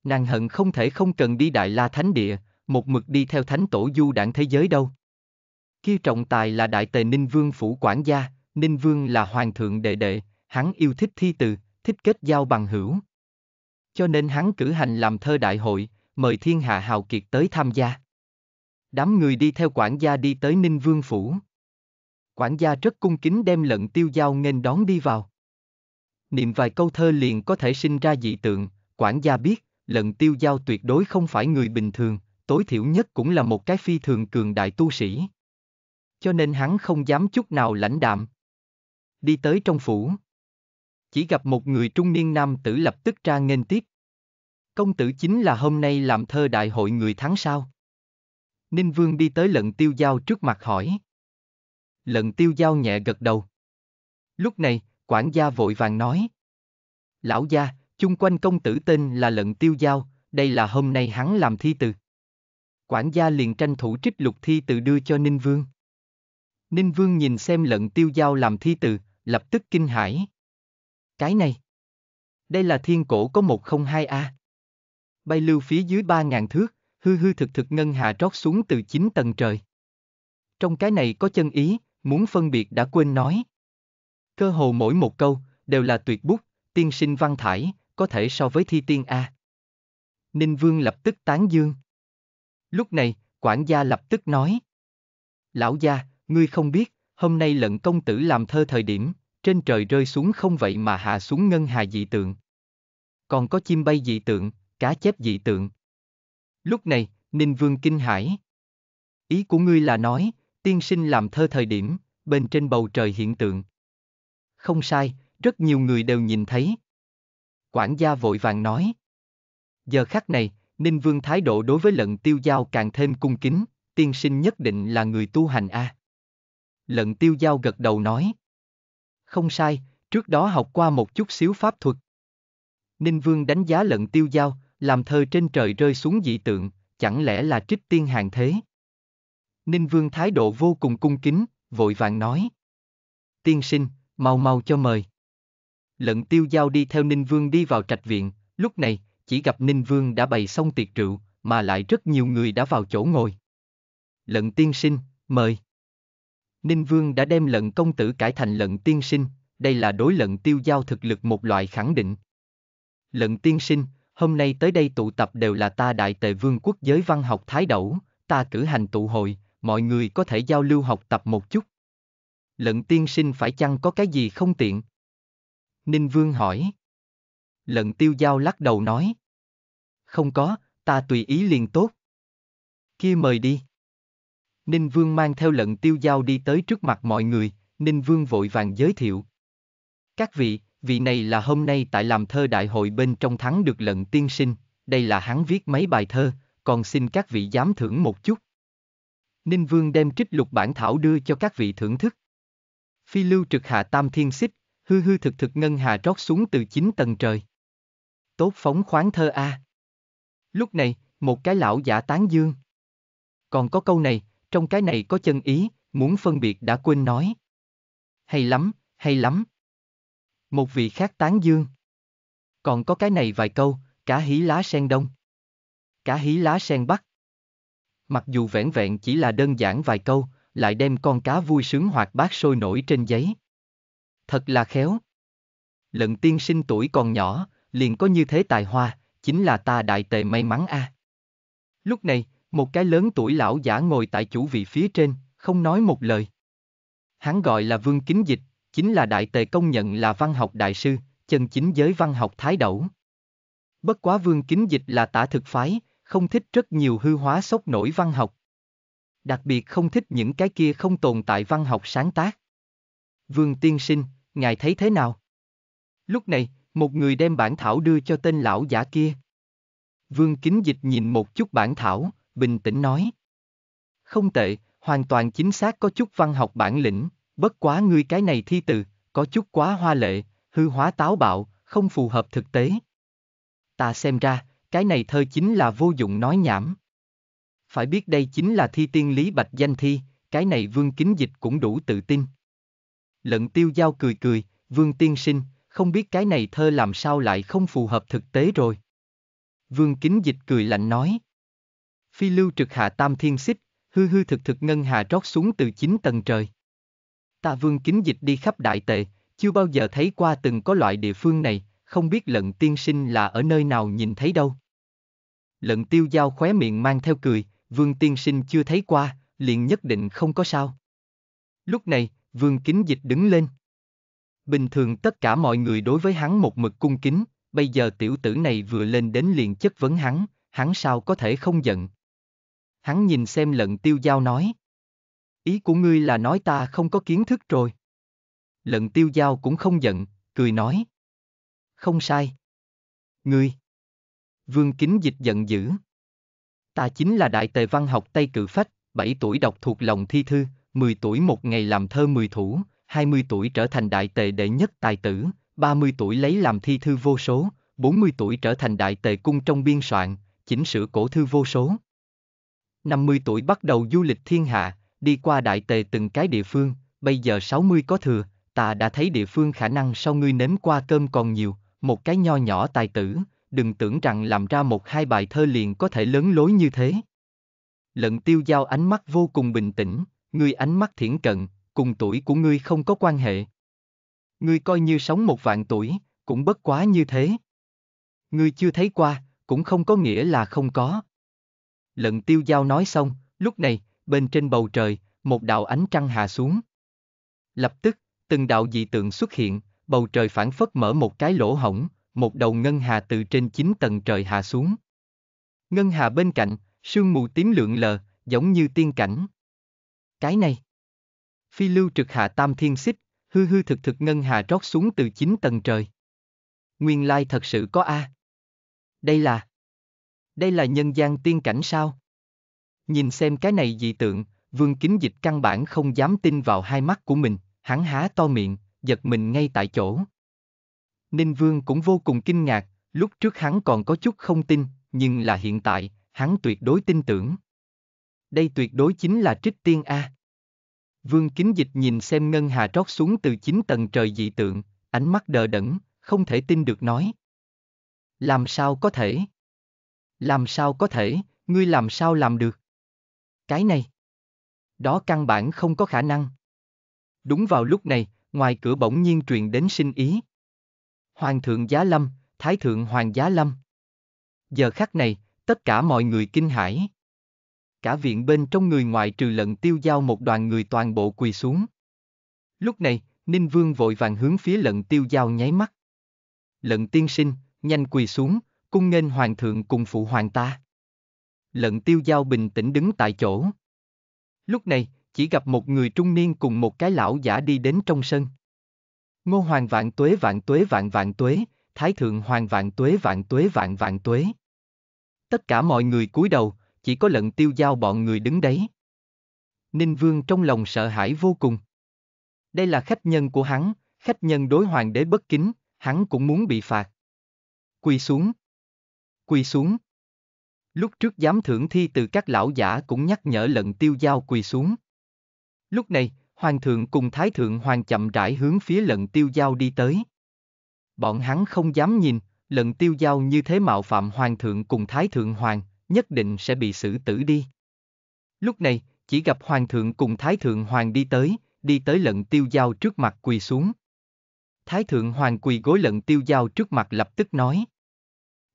Nàng hận không thể không cần đi Đại La Thánh Địa, một mực đi theo Thánh Tổ du đảng thế giới đâu. Kia trọng tài là Đại Tề Ninh Vương Phủ Quản gia, Ninh Vương là Hoàng thượng đệ đệ, hắn yêu thích thi từ, thích kết giao bằng hữu. Cho nên hắn cử hành làm thơ đại hội, mời thiên hạ hào kiệt tới tham gia. Đám người đi theo quản gia đi tới Ninh Vương Phủ. Quản gia rất cung kính đem lận tiêu giao nghênh đón đi vào. Niệm vài câu thơ liền có thể sinh ra dị tượng, quản gia biết, lận tiêu giao tuyệt đối không phải người bình thường, tối thiểu nhất cũng là một cái phi thường cường đại tu sĩ. Cho nên hắn không dám chút nào lãnh đạm. Đi tới trong phủ. Chỉ gặp một người trung niên nam tử lập tức ra nghênh tiếp. Công tử chính là hôm nay làm thơ đại hội người thắng sao? Ninh Vương đi tới lận tiêu giao trước mặt hỏi. Lần tiêu giao nhẹ gật đầu. Lúc này, quản gia vội vàng nói. Lão gia, chung quanh công tử tên là lận tiêu giao, đây là hôm nay hắn làm thi từ. Quản gia liền tranh thủ trích lục thi từ đưa cho Ninh Vương. Ninh Vương nhìn xem lận tiêu giao làm thi từ, lập tức kinh hãi. Cái này. Đây là thiên cổ có 102A. Bay lưu phía dưới 3.000 thước, hư hư thực thực ngân hà trót xuống từ 9 tầng trời. Trong cái này có chân ý, muốn phân biệt đã quên nói. Cơ hồ mỗi một câu, đều là tuyệt bút, tiên sinh văn thải, có thể so với thi tiên A. Ninh Vương lập tức tán dương. Lúc này, quản gia lập tức nói. Lão gia, ngươi không biết, hôm nay lận công tử làm thơ thời điểm, trên trời rơi xuống không vậy mà hạ xuống ngân hà dị tượng. Còn có chim bay dị tượng, cá chép dị tượng. Lúc này, Ninh Vương kinh hãi. Ý của ngươi là nói, tiên sinh làm thơ thời điểm, bên trên bầu trời hiện tượng. Không sai, rất nhiều người đều nhìn thấy. Quản gia vội vàng nói. Giờ khắc này, Ninh Vương thái độ đối với lận tiêu giao càng thêm cung kính, tiên sinh nhất định là người tu hành A. Lận tiêu giao gật đầu nói. Không sai, trước đó học qua một chút xíu pháp thuật. Ninh Vương đánh giá lận tiêu giao, làm thơ trên trời rơi xuống dị tượng, chẳng lẽ là trích tiên hàng thế? Ninh Vương thái độ vô cùng cung kính, vội vàng nói. Tiên sinh, mau mau cho mời. Lận tiêu giao đi theo Ninh Vương đi vào trạch viện, lúc này, chỉ gặp Ninh Vương đã bày xong tiệc rượu, mà lại rất nhiều người đã vào chỗ ngồi. Lận tiên sinh, mời. Ninh Vương đã đem lận công tử cải thành lận tiên sinh, đây là đối lận tiêu giao thực lực một loại khẳng định. Lận tiên sinh, hôm nay tới đây tụ tập đều là ta đại tề vương quốc giới văn học thái đẩu, ta cử hành tụ hội, mọi người có thể giao lưu học tập một chút. Lận tiên sinh phải chăng có cái gì không tiện? Ninh Vương hỏi. Lận tiêu giao lắc đầu nói. Không có, ta tùy ý liền tốt. Kia mời đi. Ninh Vương mang theo lận tiêu giao đi tới trước mặt mọi người, Ninh Vương vội vàng giới thiệu. Các vị, vị này là hôm nay tại làm thơ đại hội bên trong thắng được lận tiên sinh, đây là hắn viết mấy bài thơ, còn xin các vị dám thưởng một chút. Ninh Vương đem trích lục bản thảo đưa cho các vị thưởng thức. Phi lưu trực hạ tam thiên xích, hư hư thực thực ngân hà trót xuống từ chín tầng trời. Tốt phóng khoáng thơ A. Lúc này, một cái lão giả tán dương. Còn có câu này, trong cái này có chân ý, muốn phân biệt đã quên nói. Hay lắm, hay lắm. Một vị khác tán dương. Còn có cái này vài câu, cả hí lá sen đông. cả hí lá sen bắc. Mặc dù vẻn vẹn chỉ là đơn giản vài câu, lại đem con cá vui sướng hoạt bát sôi nổi trên giấy. Thật là khéo. Lận tiên sinh tuổi còn nhỏ, liền có như thế tài hoa, chính là ta đại tề may mắn a. Lúc này, một cái lớn tuổi lão giả ngồi tại chủ vị phía trên, không nói một lời. Hắn gọi là Vương Kính Dịch, chính là đại tề công nhận là văn học đại sư, chân chính giới văn học thái đẩu. Bất quá Vương Kính Dịch là tả thực phái, không thích rất nhiều hư hóa sốc nổi văn học. Đặc biệt không thích những cái kia không tồn tại văn học sáng tác. Vương Tiên Sinh, ngài thấy thế nào? Lúc này, một người đem bản thảo đưa cho tên lão giả kia. Vương Kính Dịch nhìn một chút bản thảo, bình tĩnh nói. Không tệ, hoàn toàn chính xác có chút văn học bản lĩnh, bất quá ngươi cái này thi từ, có chút quá hoa lệ, hư hóa táo bạo, không phù hợp thực tế. Ta xem ra, cái này thơ chính là vô dụng nói nhảm. Phải biết đây chính là thi tiên lý bạch danh thi, cái này vương kính dịch cũng đủ tự tin. Lận tiêu giao cười cười, vương tiên sinh, không biết cái này thơ làm sao lại không phù hợp thực tế rồi. Vương kính dịch cười lạnh nói. Phi lưu trực hạ tam thiên xích, hư hư thực thực ngân hà rót xuống từ chín tầng trời. Ta vương kính dịch đi khắp đại tệ, chưa bao giờ thấy qua từng có loại địa phương này, không biết lận tiên sinh là ở nơi nào nhìn thấy đâu. Lận tiêu giao khóe miệng mang theo cười, vương tiên sinh chưa thấy qua, liền nhất định không có sao. Lúc này, vương kính dịch đứng lên. Bình thường tất cả mọi người đối với hắn một mực cung kính, bây giờ tiểu tử này vừa lên đến liền chất vấn hắn, hắn sao có thể không giận. Hắn nhìn xem lận tiêu giao nói. Ý của ngươi là nói ta không có kiến thức rồi. Lận tiêu giao cũng không giận, cười nói. Không sai. Ngươi. Vương Kính Dịch giận dữ. Ta chính là đại tề văn học Tây Cự Phách, 7 tuổi đọc thuộc lòng thi thư, 10 tuổi một ngày làm thơ 10 thủ, 20 tuổi trở thành đại tề đệ nhất tài tử, 30 tuổi lấy làm thi thư vô số, 40 tuổi trở thành đại tề cung trong biên soạn, chỉnh sửa cổ thư vô số. 50 tuổi bắt đầu du lịch thiên hạ, đi qua đại tề từng cái địa phương, bây giờ 60 có thừa, ta đã thấy địa phương khả năng sau ngươi nếm qua cơm còn nhiều, một cái nho nhỏ tài tử, đừng tưởng rằng làm ra một hai bài thơ liền có thể lớn lối như thế. Lận tiêu giao ánh mắt vô cùng bình tĩnh, ngươi ánh mắt thiển cận, cùng tuổi của ngươi không có quan hệ. Ngươi coi như sống một vạn tuổi, cũng bất quá như thế. Ngươi chưa thấy qua, cũng không có nghĩa là không có. Lận tiêu giao nói xong, lúc này, bên trên bầu trời, một đạo ánh trăng hạ xuống. Lập tức, từng đạo dị tượng xuất hiện, bầu trời phản phất mở một cái lỗ hổng, một đầu ngân hà từ trên chín tầng trời hạ xuống. Ngân hà bên cạnh, sương mù tím lượn lờ, giống như tiên cảnh. Cái này. Phi lưu trực hạ tam thiên xích, hư hư thực thực ngân hà rót xuống từ chín tầng trời. Nguyên lai thật sự có A. Đây là. Đây là nhân gian tiên cảnh sao? Nhìn xem cái này dị tượng, vương kính dịch căn bản không dám tin vào hai mắt của mình, hắn há to miệng, giật mình ngay tại chỗ. Ninh Vương cũng vô cùng kinh ngạc, lúc trước hắn còn có chút không tin, nhưng là hiện tại, hắn tuyệt đối tin tưởng. Đây tuyệt đối chính là trích tiên A. Vương Kính Dịch nhìn xem ngân hà trót xuống từ chín tầng trời dị tượng, ánh mắt đờ đẫn, không thể tin được nói. Làm sao có thể? Làm sao có thể, ngươi làm sao làm được? Cái này. Đó căn bản không có khả năng. Đúng vào lúc này, ngoài cửa bỗng nhiên truyền đến sinh ý. Hoàng thượng Giá Lâm, Thái thượng Hoàng Giá Lâm. Giờ khắc này, tất cả mọi người kinh hãi. Cả viện bên trong người ngoại trừ lận tiêu giao một đoàn người toàn bộ quỳ xuống. Lúc này, Ninh Vương vội vàng hướng phía lận tiêu giao nháy mắt. Lận tiên sinh, nhanh quỳ xuống, cung nghênh hoàng thượng cùng phụ hoàng ta. Lận tiêu giao bình tĩnh đứng tại chỗ. Lúc này, chỉ gặp một người trung niên cùng một cái lão giả đi đến trong sân. Ngô hoàng vạn tuế vạn tuế vạn vạn tuế, thái thượng hoàng vạn tuế vạn tuế vạn vạn tuế. Tất cả mọi người cúi đầu, chỉ có lận tiêu giao bọn người đứng đấy. Ninh Vương trong lòng sợ hãi vô cùng. Đây là khách nhân của hắn, khách nhân đối hoàng đế bất kính, hắn cũng muốn bị phạt. Quỳ xuống. Quỳ xuống. Lúc trước giám thưởng thi từ các lão giả cũng nhắc nhở lận tiêu giao quỳ xuống. Lúc này, hoàng thượng cùng thái thượng hoàng chậm rãi hướng phía lận tiêu giao đi tới. Bọn hắn không dám nhìn, lận tiêu giao như thế mạo phạm hoàng thượng cùng thái thượng hoàng, nhất định sẽ bị xử tử đi. Lúc này, chỉ gặp hoàng thượng cùng thái thượng hoàng đi tới, đi tới lận tiêu giao trước mặt quỳ xuống. Thái thượng hoàng quỳ gối lận tiêu giao trước mặt lập tức nói.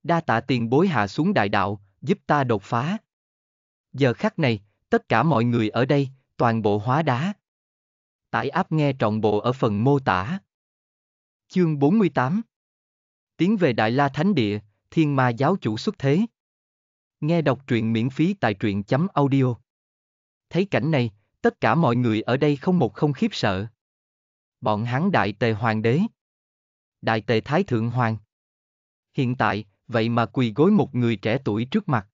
Đa tạ tiền bối hạ xuống đại đạo, giúp ta đột phá. Giờ khắc này, tất cả mọi người ở đây, toàn bộ hóa đá. Tải app nghe trọn bộ ở phần mô tả. Chương 48 Tiến về Đại La Thánh Địa, Thiên Ma Giáo Chủ xuất thế. Nghe đọc truyện miễn phí tại truyện chấm audio. Thấy cảnh này, tất cả mọi người ở đây không một không khiếp sợ. Bọn hắn đại tề hoàng đế. Đại tề thái thượng hoàng. Hiện tại, vậy mà quỳ gối một người trẻ tuổi trước mặt.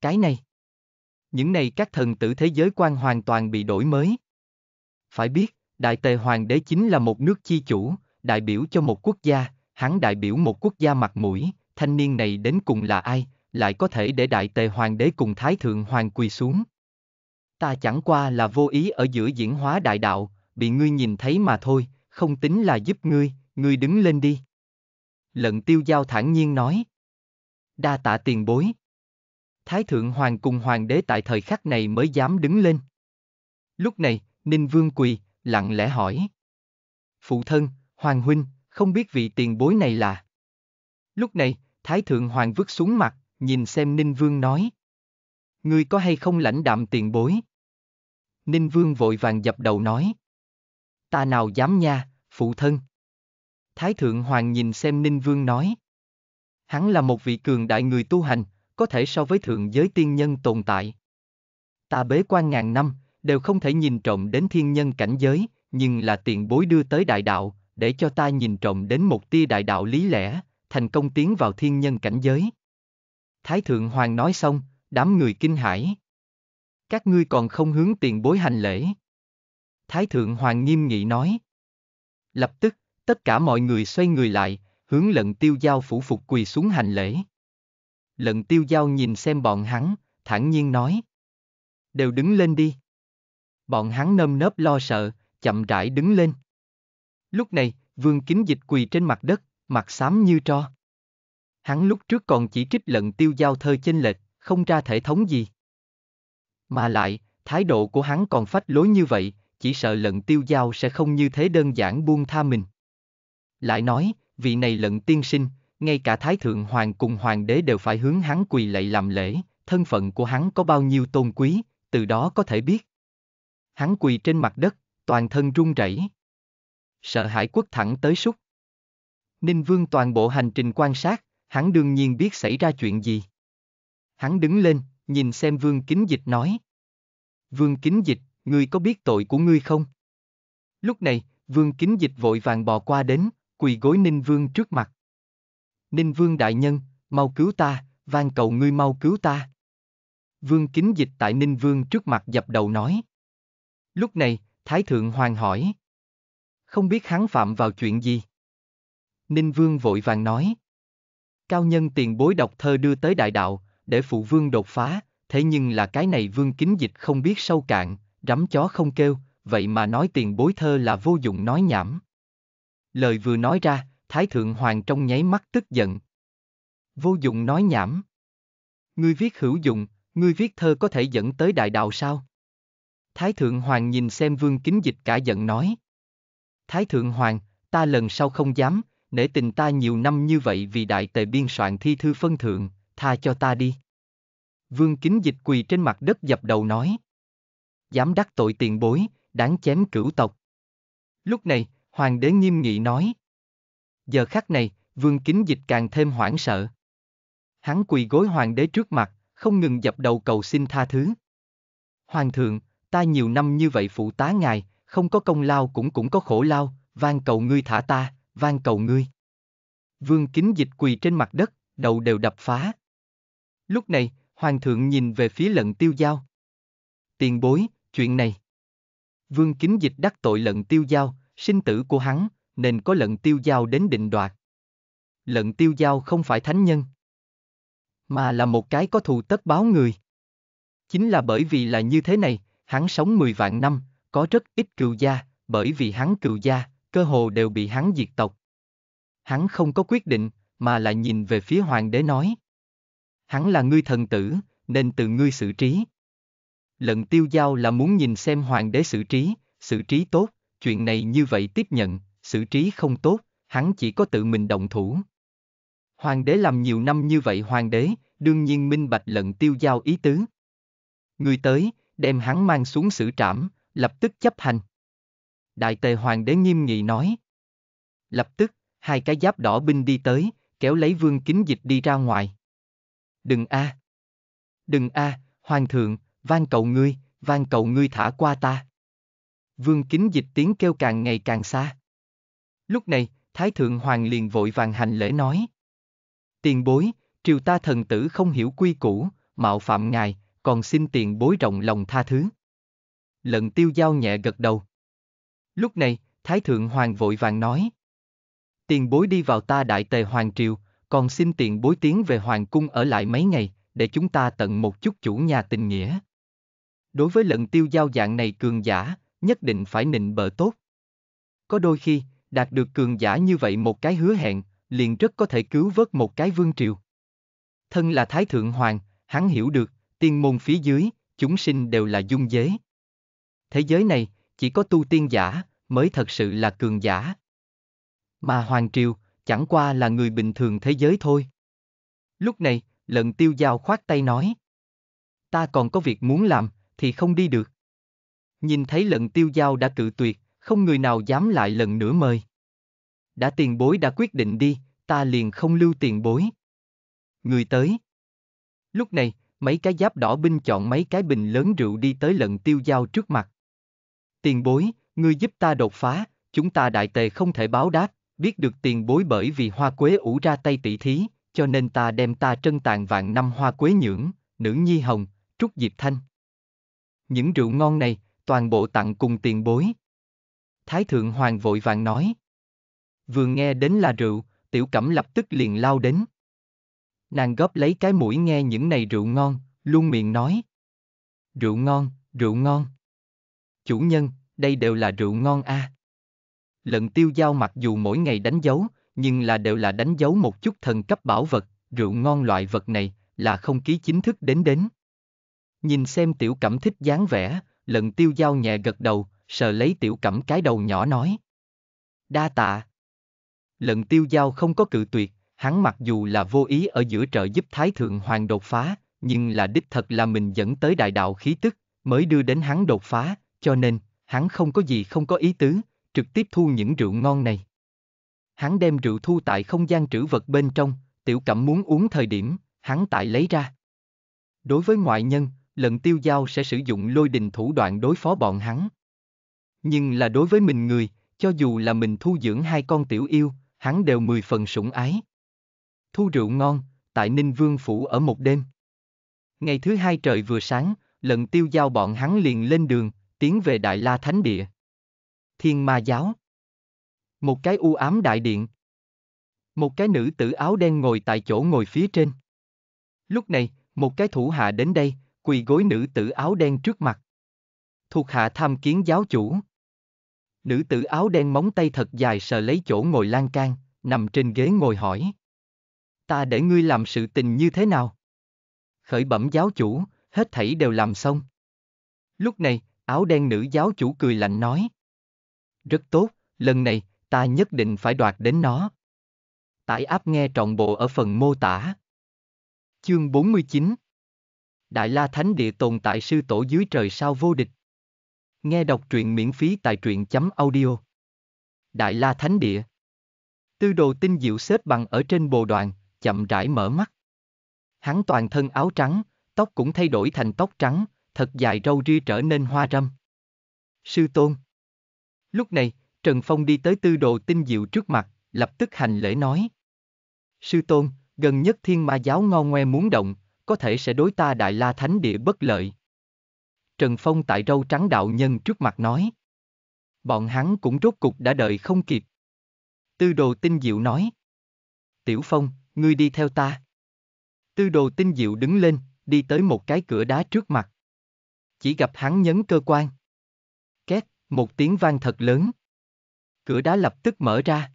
Cái này. Những này các thần tử thế giới quan hoàn toàn bị đổi mới. Phải biết, đại tề hoàng đế chính là một nước chi chủ, đại biểu cho một quốc gia, hắn đại biểu một quốc gia mặt mũi, thanh niên này đến cùng là ai, lại có thể để đại tề hoàng đế cùng thái thượng hoàng quỳ xuống. Ta chẳng qua là vô ý ở giữa diễn hóa đại đạo, bị ngươi nhìn thấy mà thôi, không tính là giúp ngươi, ngươi đứng lên đi. Lận tiêu giao thản nhiên nói. Đa tạ tiền bối. Thái thượng hoàng cùng hoàng đế tại thời khắc này mới dám đứng lên. Lúc này, Ninh Vương quỳ, lặng lẽ hỏi. Phụ thân, hoàng huynh, không biết vị tiền bối này là. Lúc này, Thái thượng hoàng vứt xuống mặt, nhìn xem Ninh Vương nói. Ngươi có hay không lãnh đạm tiền bối? Ninh Vương vội vàng dập đầu nói. Ta nào dám nha, phụ thân. Thái Thượng Hoàng nhìn xem Ninh Vương nói. Hắn là một vị cường đại người tu hành, có thể so với thượng giới tiên nhân tồn tại. Ta bế quan ngàn năm, đều không thể nhìn trộm đến thiên nhân cảnh giới, nhưng là tiền bối đưa tới đại đạo, để cho ta nhìn trộm đến một tia đại đạo lý lẽ, thành công tiến vào thiên nhân cảnh giới. Thái Thượng Hoàng nói xong, đám người kinh hãi. Các ngươi còn không hướng tiền bối hành lễ. Thái Thượng Hoàng nghiêm nghị nói. Lập tức, tất cả mọi người xoay người lại, hướng lận tiêu giao phủ phục quỳ xuống hành lễ. Lận tiêu giao nhìn xem bọn hắn, thản nhiên nói. Đều đứng lên đi. Bọn hắn nơm nớp lo sợ, chậm rãi đứng lên. Lúc này, vương kính dịch quỳ trên mặt đất, mặt xám như tro. Hắn lúc trước còn chỉ trích lận tiêu giao thơ chênh lệch, không ra thể thống gì. Mà lại, thái độ của hắn còn phách lối như vậy, chỉ sợ lận tiêu giao sẽ không như thế đơn giản buông tha mình. Lại nói, vị này lận tiên sinh, ngay cả thái thượng hoàng cùng hoàng đế đều phải hướng hắn quỳ lạy làm lễ, thân phận của hắn có bao nhiêu tôn quý, từ đó có thể biết. Hắn quỳ trên mặt đất, toàn thân run rẩy. Sợ hãi quất thẳng tới súc. Ninh Vương toàn bộ hành trình quan sát, hắn đương nhiên biết xảy ra chuyện gì. Hắn đứng lên, nhìn xem Vương Kính Dịch nói. Vương Kính Dịch, ngươi có biết tội của ngươi không? Lúc này, Vương Kính Dịch vội vàng bò qua đến, quỳ gối Ninh Vương trước mặt. Ninh Vương đại nhân, mau cứu ta, van cầu ngươi mau cứu ta. Vương Kính Dịch tại Ninh Vương trước mặt dập đầu nói. Lúc này, Thái Thượng Hoàng hỏi. Không biết hắn phạm vào chuyện gì? Ninh Vương vội vàng nói. Cao nhân tiền bối đọc thơ đưa tới đại đạo, để phụ vương đột phá, thế nhưng là cái này vương kính dịch không biết sâu cạn, rắm chó không kêu, vậy mà nói tiền bối thơ là vô dụng nói nhảm. Lời vừa nói ra, Thái Thượng Hoàng trong nháy mắt tức giận. Vô dụng nói nhảm. Ngươi viết hữu dụng, ngươi viết thơ có thể dẫn tới đại đạo sao? Thái Thượng Hoàng nhìn xem vương kính dịch cả giận nói. Thái Thượng Hoàng, ta lần sau không dám, nể tình ta nhiều năm như vậy vì đại tề biên soạn thi thư phân thượng, tha cho ta đi. Vương Kính Dịch quỳ trên mặt đất dập đầu nói. Dám đắc tội tiền bối, đáng chém cửu tộc. Lúc này, hoàng đế nghiêm nghị nói. Giờ khắc này, Vương Kính Dịch càng thêm hoảng sợ. Hắn quỳ gối hoàng đế trước mặt, không ngừng dập đầu cầu xin tha thứ. Hoàng thượng, ta nhiều năm như vậy phụ tá ngài, không có công lao cũng cũng có khổ lao, van cầu ngươi thả ta, van cầu ngươi. Vương kính dịch quỳ trên mặt đất, đầu đều đập phá. Lúc này, hoàng thượng nhìn về phía lận tiêu giao. Tiền bối, chuyện này. Vương kính dịch đắc tội lận tiêu giao, sinh tử của hắn, nên có lận tiêu giao đến định đoạt. Lận tiêu giao không phải thánh nhân, mà là một cái có thù tất báo người. Chính là bởi vì là như thế này, hắn sống 10 vạn năm, có rất ít cựu gia, bởi vì hắn cựu gia, cơ hồ đều bị hắn diệt tộc. Hắn không có quyết định, mà lại nhìn về phía hoàng đế nói. Hắn là ngươi thần tử, nên từ ngươi xử trí. Lận tiêu giao là muốn nhìn xem hoàng đế xử trí, xử trí tốt, chuyện này như vậy tiếp nhận, xử trí không tốt, hắn chỉ có tự mình động thủ. Hoàng đế làm nhiều năm như vậy hoàng đế, đương nhiên minh bạch lận tiêu giao ý tứ. Người tới, đem hắn mang xuống xử trảm, lập tức chấp hành. Đại tề hoàng đế nghiêm nghị nói. Lập tức, hai cái giáp đỏ binh đi tới, kéo lấy vương kính dịch đi ra ngoài. Đừng a, Đừng a, hoàng thượng, van cầu ngươi, van cầu ngươi thả qua ta. Vương kính dịch tiếng kêu càng ngày càng xa. Lúc này, Thái thượng hoàng liền vội vàng hành lễ nói. Tiền bối, triều ta thần tử không hiểu quy củ, mạo phạm ngài, còn xin tiền bối rộng lòng tha thứ. Lận tiêu giao nhẹ gật đầu. Lúc này, Thái Thượng Hoàng vội vàng nói. Tiền bối đi vào ta đại tề Hoàng Triều, còn xin tiền bối tiến về Hoàng Cung ở lại mấy ngày, để chúng ta tận một chút chủ nhà tình nghĩa. Đối với lận tiêu giao dạng này cường giả, nhất định phải nịnh bợ tốt. Có đôi khi, đạt được cường giả như vậy một cái hứa hẹn, liền rất có thể cứu vớt một cái vương triều. Thân là Thái Thượng Hoàng, hắn hiểu được, tiên môn phía dưới, chúng sinh đều là dung dế. Thế giới này, chỉ có tu tiên giả, mới thật sự là cường giả. Mà Hoàng Triều, chẳng qua là người bình thường thế giới thôi. Lúc này, lận tiêu giao khoát tay nói. Ta còn có việc muốn làm, thì không đi được. Nhìn thấy lận tiêu giao đã cự tuyệt, không người nào dám lại lần nữa mời. Đã tiền bối đã quyết định đi, ta liền không lưu tiền bối. Người tới. Lúc này, mấy cái giáp đỏ binh chọn mấy cái bình lớn rượu đi tới lận tiêu giao trước mặt. Tiền bối, ngươi giúp ta đột phá, chúng ta đại tề không thể báo đáp, biết được tiền bối bởi vì hoa quế ủ ra tay tỷ thí, cho nên ta đem ta trân tàn vạn năm hoa quế nhưỡng, nữ nhi hồng, trúc diệp thanh. Những rượu ngon này, toàn bộ tặng cùng tiền bối. Thái thượng hoàng vội vàng nói. Vừa nghe đến là rượu, tiểu cẩm lập tức liền lao đến. Nàng góp lấy cái mũi nghe những này rượu ngon, luôn miệng nói. Rượu ngon, rượu ngon. Chủ nhân, đây đều là rượu ngon a. Lận tiêu giao mặc dù mỗi ngày đánh dấu, nhưng là đều là đánh dấu một chút thần cấp bảo vật, rượu ngon loại vật này, là không ký chính thức đến đến. Nhìn xem tiểu cẩm thích dáng vẻ, lận tiêu giao nhẹ gật đầu, sờ lấy tiểu cẩm cái đầu nhỏ nói. Đa tạ. Lận tiêu giao không có cự tuyệt, hắn mặc dù là vô ý ở giữa trợ giúp Thái Thượng Hoàng đột phá, nhưng là đích thật là mình dẫn tới đại đạo khí tức, mới đưa đến hắn đột phá, cho nên, hắn không có gì không có ý tứ, trực tiếp thu những rượu ngon này. Hắn đem rượu thu tại không gian trữ vật bên trong, tiểu cẩm muốn uống thời điểm, hắn tại lấy ra. Đối với ngoại nhân, lần tiêu giao sẽ sử dụng lôi đình thủ đoạn đối phó bọn hắn. Nhưng là đối với mình người, cho dù là mình thu dưỡng hai con tiểu yêu, hắn đều mười phần sủng ái. Thu rượu ngon, tại Ninh Vương Phủ ở một đêm. Ngày thứ hai trời vừa sáng, lần tiêu giao bọn hắn liền lên đường, tiến về Đại La Thánh Địa. Thiên Ma Giáo Một cái u ám đại điện. Một cái nữ tử áo đen ngồi tại chỗ ngồi phía trên. Lúc này, một cái thủ hạ đến đây, quỳ gối nữ tử áo đen trước mặt. Thuộc hạ tham kiến giáo chủ. Nữ tử áo đen móng tay thật dài sờ lấy chỗ ngồi lan can, nằm trên ghế ngồi hỏi. Ta để ngươi làm sự tình như thế nào? Khởi bẩm giáo chủ, hết thảy đều làm xong. Lúc này, áo đen nữ giáo chủ cười lạnh nói. Rất tốt, lần này, ta nhất định phải đoạt đến nó. Tải áp nghe trọn bộ ở phần mô tả. Chương 49 Đại La Thánh Địa tồn tại sư tổ dưới trời sao vô địch. Nghe đọc truyện miễn phí tại truyện chấm audio. Đại La Thánh Địa. Tư đồ tinh diệu xếp bằng ở trên bồ đoàn, chậm rãi mở mắt. Hắn toàn thân áo trắng, tóc cũng thay đổi thành tóc trắng, thật dài râu ria trở nên hoa râm. Sư Tôn. Lúc này, Trần Phong đi tới tư đồ tinh diệu trước mặt, lập tức hành lễ nói. Sư Tôn, gần nhất thiên ma giáo ngon ngoe muốn động, có thể sẽ đối ta đại la thánh địa bất lợi. Trần Phong tại râu trắng đạo nhân trước mặt nói. Bọn hắn cũng rốt cục đã đợi không kịp. Tư đồ tinh diệu nói. Tiểu Phong, ngươi đi theo ta. Tư đồ tinh diệu đứng lên, đi tới một cái cửa đá trước mặt. Chỉ gặp hắn nhấn cơ quan. Két, một tiếng vang thật lớn. Cửa đá lập tức mở ra.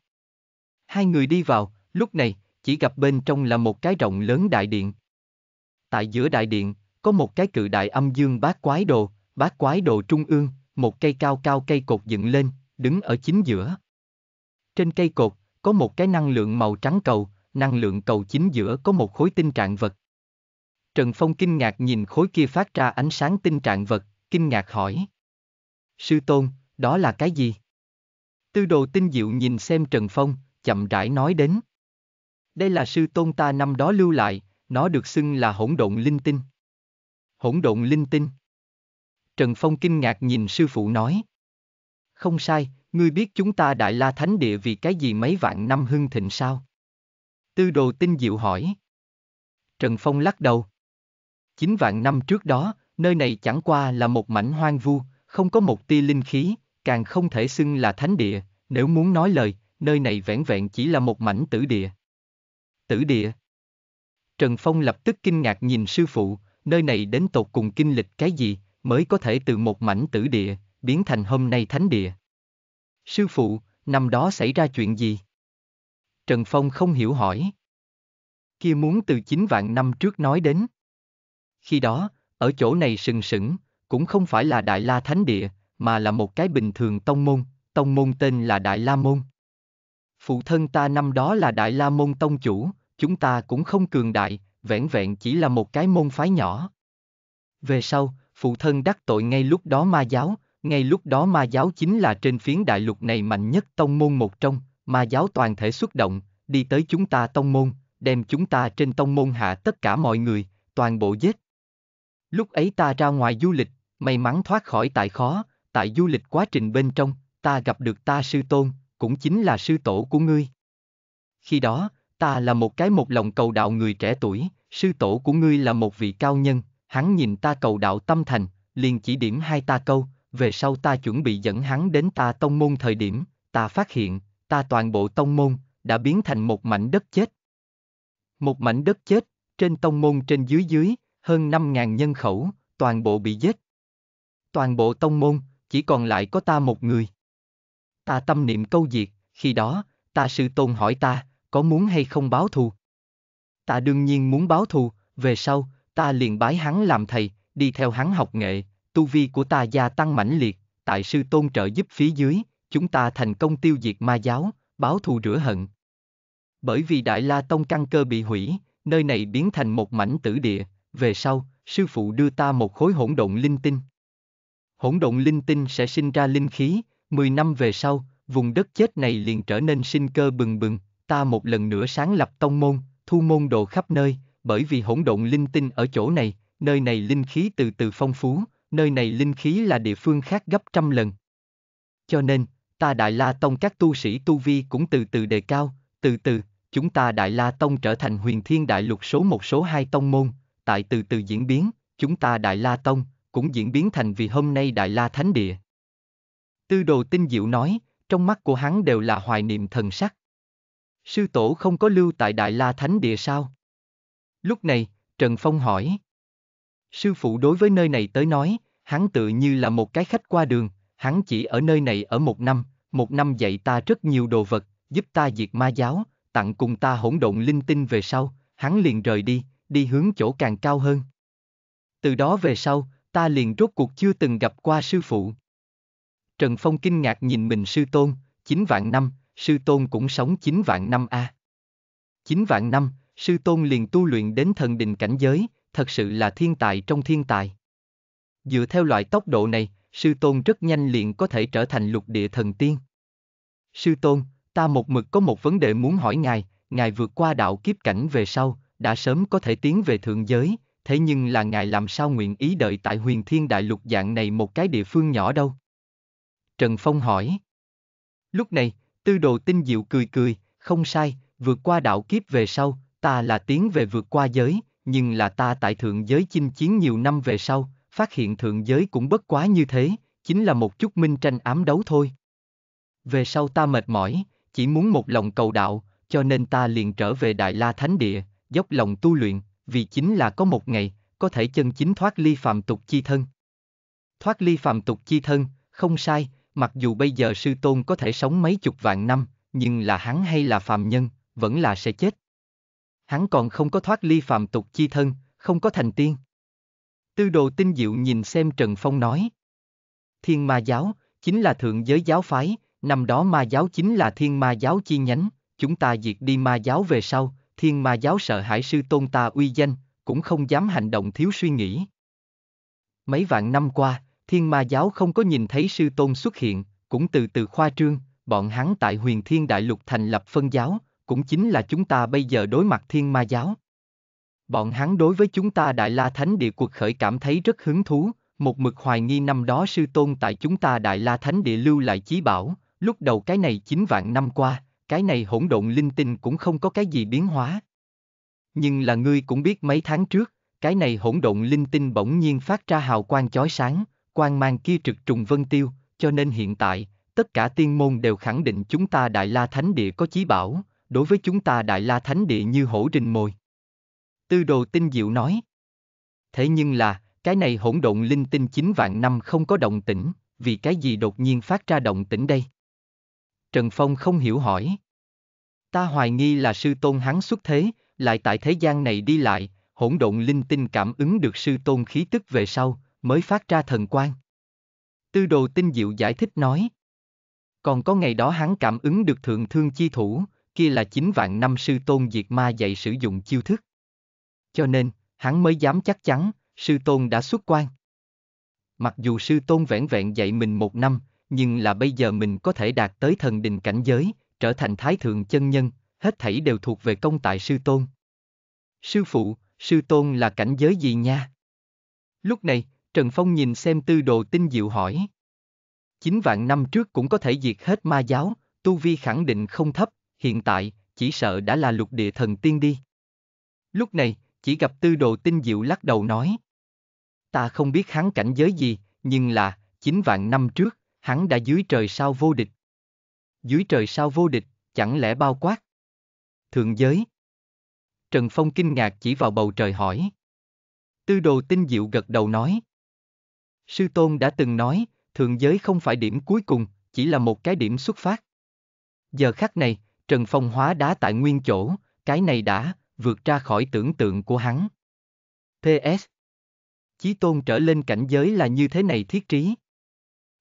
Hai người đi vào, lúc này, chỉ gặp bên trong là một cái rộng lớn đại điện. Tại giữa đại điện, có một cái cự đại âm dương bát quái đồ, bát quái đồ trung ương, một cây cao cao cây cột dựng lên, đứng ở chính giữa. Trên cây cột, có một cái năng lượng màu trắng cầu, năng lượng cầu chính giữa có một khối tinh trạng vật. Trần Phong kinh ngạc nhìn khối kia phát ra ánh sáng tinh trạng vật, kinh ngạc hỏi. Sư Tôn, đó là cái gì? Tư đồ tinh diệu nhìn xem Trần Phong, chậm rãi nói đến. Đây là sư tôn ta năm đó lưu lại, nó được xưng là hỗn độn linh tinh. Hỗn độn linh tinh. Trần Phong kinh ngạc nhìn sư phụ nói. Không sai, ngươi biết chúng ta Đại La Thánh Địa vì cái gì mấy vạn năm hưng thịnh sao? Tư đồ tinh diệu hỏi. Trần Phong lắc đầu. Chín vạn năm trước đó, nơi này chẳng qua là một mảnh hoang vu, không có một tia linh khí, càng không thể xưng là thánh địa, nếu muốn nói lời, nơi này vẻn vẹn chỉ là một mảnh tử địa. Tử địa. Trần Phong lập tức kinh ngạc nhìn sư phụ, nơi này đến tột cùng kinh lịch cái gì, mới có thể từ một mảnh tử địa, biến thành hôm nay thánh địa. Sư phụ, năm đó xảy ra chuyện gì? Trần Phong không hiểu hỏi. Kia muốn từ chín vạn năm trước nói đến. Khi đó, ở chỗ này sừng sững, cũng không phải là Đại La Thánh Địa, mà là một cái bình thường tông môn, tông môn tên là Đại La Môn. Phụ thân ta năm đó là Đại La Môn tông chủ, chúng ta cũng không cường đại, vẻn vẹn chỉ là một cái môn phái nhỏ. Về sau, phụ thân đắc tội ngay lúc đó ma giáo, ngay lúc đó ma giáo chính là trên phiến đại lục này mạnh nhất tông môn một trong, ma giáo toàn thể xuất động, đi tới chúng ta tông môn, đem chúng ta trên tông môn hạ tất cả mọi người, toàn bộ giết. Lúc ấy ta ra ngoài du lịch, may mắn thoát khỏi tại khó, tại du lịch quá trình bên trong, ta gặp được ta sư tôn, cũng chính là sư tổ của ngươi. Khi đó, ta là một cái một lòng cầu đạo người trẻ tuổi, sư tổ của ngươi là một vị cao nhân, hắn nhìn ta cầu đạo tâm thành, liền chỉ điểm hai ta câu, về sau ta chuẩn bị dẫn hắn đến ta tông môn thời điểm, ta phát hiện, ta toàn bộ tông môn, đã biến thành một mảnh đất chết. Một mảnh đất chết, trên tông môn trên dưới dưới, hơn 5.000 nhân khẩu, toàn bộ bị giết. Toàn bộ tông môn, chỉ còn lại có ta một người. Ta tâm niệm câu diệt, khi đó, ta sư tôn hỏi ta, có muốn hay không báo thù? Ta đương nhiên muốn báo thù, về sau, ta liền bái hắn làm thầy, đi theo hắn học nghệ, tu vi của ta gia tăng mãnh liệt, tại sư tôn trợ giúp phía dưới, chúng ta thành công tiêu diệt ma giáo, báo thù rửa hận. Bởi vì Đại La Tông căn cơ bị hủy, nơi này biến thành một mảnh tử địa, về sau, sư phụ đưa ta một khối hỗn độn linh tinh. Hỗn độn linh tinh sẽ sinh ra linh khí, 10 năm về sau, vùng đất chết này liền trở nên sinh cơ bừng bừng, ta một lần nữa sáng lập tông môn, thu môn đồ khắp nơi, bởi vì hỗn độn linh tinh ở chỗ này, nơi này linh khí từ từ phong phú, nơi này linh khí là địa phương khác gấp trăm lần. Cho nên, ta Đại La Tông các tu sĩ tu vi cũng từ từ đề cao, từ từ, chúng ta Đại La Tông trở thành huyền thiên đại lục số một số hai tông môn, tại từ từ diễn biến, chúng ta Đại La Tông, cũng diễn biến thành vì hôm nay Đại La Thánh Địa. Tư đồ tinh diệu nói, trong mắt của hắn đều là hoài niệm thần sắc. Sư tổ không có lưu tại Đại La Thánh Địa sao? Lúc này, Trần Phong hỏi. Sư phụ đối với nơi này tới nói, hắn tự như là một cái khách qua đường, hắn chỉ ở nơi này ở một năm, một năm dạy ta rất nhiều đồ vật, giúp ta diệt ma giáo, tặng cùng ta hỗn độn linh tinh về sau, hắn liền rời đi, đi hướng chỗ càng cao hơn. Từ đó về sau, ta liền rốt cuộc chưa từng gặp qua sư phụ. Trần Phong kinh ngạc nhìn mình sư tôn, 9 vạn năm, sư tôn cũng sống 9 vạn năm a. À. 9 vạn năm, sư tôn liền tu luyện đến thần đình cảnh giới, thật sự là thiên tài trong thiên tài. Dựa theo loại tốc độ này, sư tôn rất nhanh liền có thể trở thành lục địa thần tiên. Sư tôn, ta một mực có một vấn đề muốn hỏi ngài, ngài vượt qua đạo kiếp cảnh về sau, đã sớm có thể tiến về thượng giới, thế nhưng là ngài làm sao nguyện ý đợi tại huyền thiên đại lục dạng này một cái địa phương nhỏ đâu? Trần Phong hỏi. Lúc này, tư đồ tinh diệu cười cười, không sai, vượt qua đạo kiếp về sau, ta là tiến về vượt qua giới, nhưng là ta tại thượng giới chinh chiến nhiều năm về sau, phát hiện thượng giới cũng bất quá như thế, chính là một chút minh tranh ám đấu thôi. Về sau ta mệt mỏi, chỉ muốn một lòng cầu đạo, cho nên ta liền trở về Đại La Thánh Địa, dốc lòng tu luyện, vì chính là có một ngày, có thể chân chính thoát ly phàm tục chi thân. Thoát ly phàm tục chi thân, không sai, mặc dù bây giờ sư tôn có thể sống mấy chục vạn năm, nhưng là hắn hay là phàm nhân, vẫn là sẽ chết. Hắn còn không có thoát ly phàm tục chi thân, không có thành tiên. Tư đồ tinh diệu nhìn xem Trần Phong nói. Thiên ma giáo, chính là thượng giới giáo phái, năm đó ma giáo chính là thiên ma giáo chi nhánh, chúng ta diệt đi ma giáo về sau, thiên ma giáo sợ hãi sư tôn ta uy danh, cũng không dám hành động thiếu suy nghĩ. Mấy vạn năm qua, thiên ma giáo không có nhìn thấy sư tôn xuất hiện, cũng từ từ khoa trương, bọn hắn tại huyền thiên đại lục thành lập phân giáo, cũng chính là chúng ta bây giờ đối mặt thiên ma giáo. Bọn hắn đối với chúng ta Đại La Thánh Địa cuộc khởi cảm thấy rất hứng thú, một mực hoài nghi năm đó sư tôn tại chúng ta Đại La Thánh Địa lưu lại chí bảo, lúc đầu cái này chín vạn năm qua, cái này hỗn độn linh tinh cũng không có cái gì biến hóa. Nhưng là ngươi cũng biết mấy tháng trước, cái này hỗn độn linh tinh bỗng nhiên phát ra hào quang chói sáng, quang mang kia trực trùng vân tiêu, cho nên hiện tại, tất cả tiên môn đều khẳng định chúng ta Đại La Thánh Địa có chí bảo, đối với chúng ta Đại La Thánh Địa như hổ rình mồi. Tư đồ tinh diệu nói. Thế nhưng là, cái này hỗn độn linh tinh chín vạn năm không có động tĩnh, vì cái gì đột nhiên phát ra động tĩnh đây? Trần Phong không hiểu hỏi. Ta hoài nghi là sư tôn hắn xuất thế, lại tại thế gian này đi lại, hỗn độn linh tinh cảm ứng được sư tôn khí tức về sau, mới phát ra thần quan. Tư đồ tinh diệu giải thích nói. Còn có ngày đó hắn cảm ứng được thượng thương chi thủ, kia là chính vạn năm sư tôn diệt ma dạy sử dụng chiêu thức. Cho nên, hắn mới dám chắc chắn, sư tôn đã xuất quan. Mặc dù sư tôn vẻn vẹn dạy mình một năm, nhưng là bây giờ mình có thể đạt tới thần đình cảnh giới, trở thành thái thượng chân nhân, hết thảy đều thuộc về công tại sư tôn. Sư phụ, sư tôn là cảnh giới gì nha? Lúc này, Trần Phong nhìn xem tư đồ tinh diệu hỏi. Chín vạn năm trước cũng có thể diệt hết ma giáo, tu vi khẳng định không thấp, hiện tại, chỉ sợ đã là lục địa thần tiên đi. Lúc này, chỉ gặp tư đồ tinh diệu lắc đầu nói. Ta không biết hắn cảnh giới gì, nhưng là, chín vạn năm trước, hắn đã dưới trời sao vô địch. Dưới trời sao vô địch, chẳng lẽ bao quát? Thượng giới. Trần Phong kinh ngạc chỉ vào bầu trời hỏi. Tư đồ tinh diệu gật đầu nói. Sư Tôn đã từng nói, thượng giới không phải điểm cuối cùng, chỉ là một cái điểm xuất phát. Giờ khắc này, Trần Phong hóa đá tại nguyên chỗ, cái này đã, vượt ra khỏi tưởng tượng của hắn. PS. Chí tôn trở lên cảnh giới là như thế này thiết trí.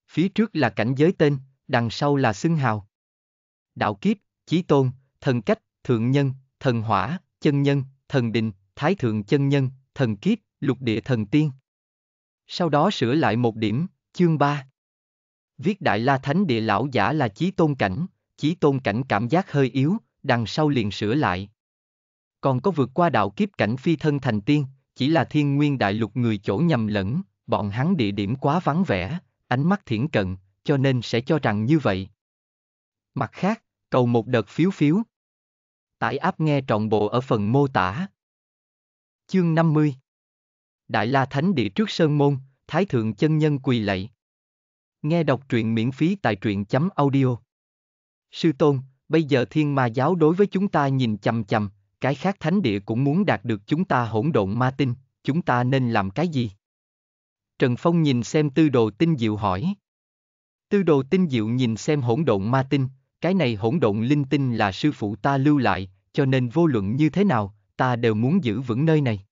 Phía trước là cảnh giới tên, đằng sau là xưng hào. Đạo kiếp, chí tôn, thần cách, thượng nhân, thần hỏa, chân nhân, thần đình, thái thượng chân nhân, thần kiếp, lục địa thần tiên. Sau đó sửa lại một điểm, chương 3. Viết Đại La Thánh Địa Lão Giả là chí tôn cảnh, chí tôn cảnh cảm giác hơi yếu, đằng sau liền sửa lại. Còn có vượt qua đạo kiếp cảnh phi thân thành tiên, chỉ là thiên nguyên đại lục người chỗ nhầm lẫn, bọn hắn địa điểm quá vắng vẻ, ánh mắt thiển cận, cho nên sẽ cho rằng như vậy. Mặt khác, cầu một đợt phiếu phiếu. Tải áp nghe trọn bộ ở phần mô tả. Chương 50 Đại La Thánh Địa trước Sơn Môn, Thái Thượng Chân Nhân quỳ lạy. Nghe đọc truyện miễn phí tại truyện chấm audio. Sư Tôn, bây giờ thiên ma giáo đối với chúng ta nhìn chầm chầm, cái khác thánh địa cũng muốn đạt được chúng ta hỗn độn ma tinh, chúng ta nên làm cái gì? Trần Phong nhìn xem tư đồ tinh diệu hỏi. Tư đồ tinh diệu nhìn xem hỗn độn ma tinh, cái này hỗn độn linh tinh là sư phụ ta lưu lại, cho nên vô luận như thế nào, ta đều muốn giữ vững nơi này.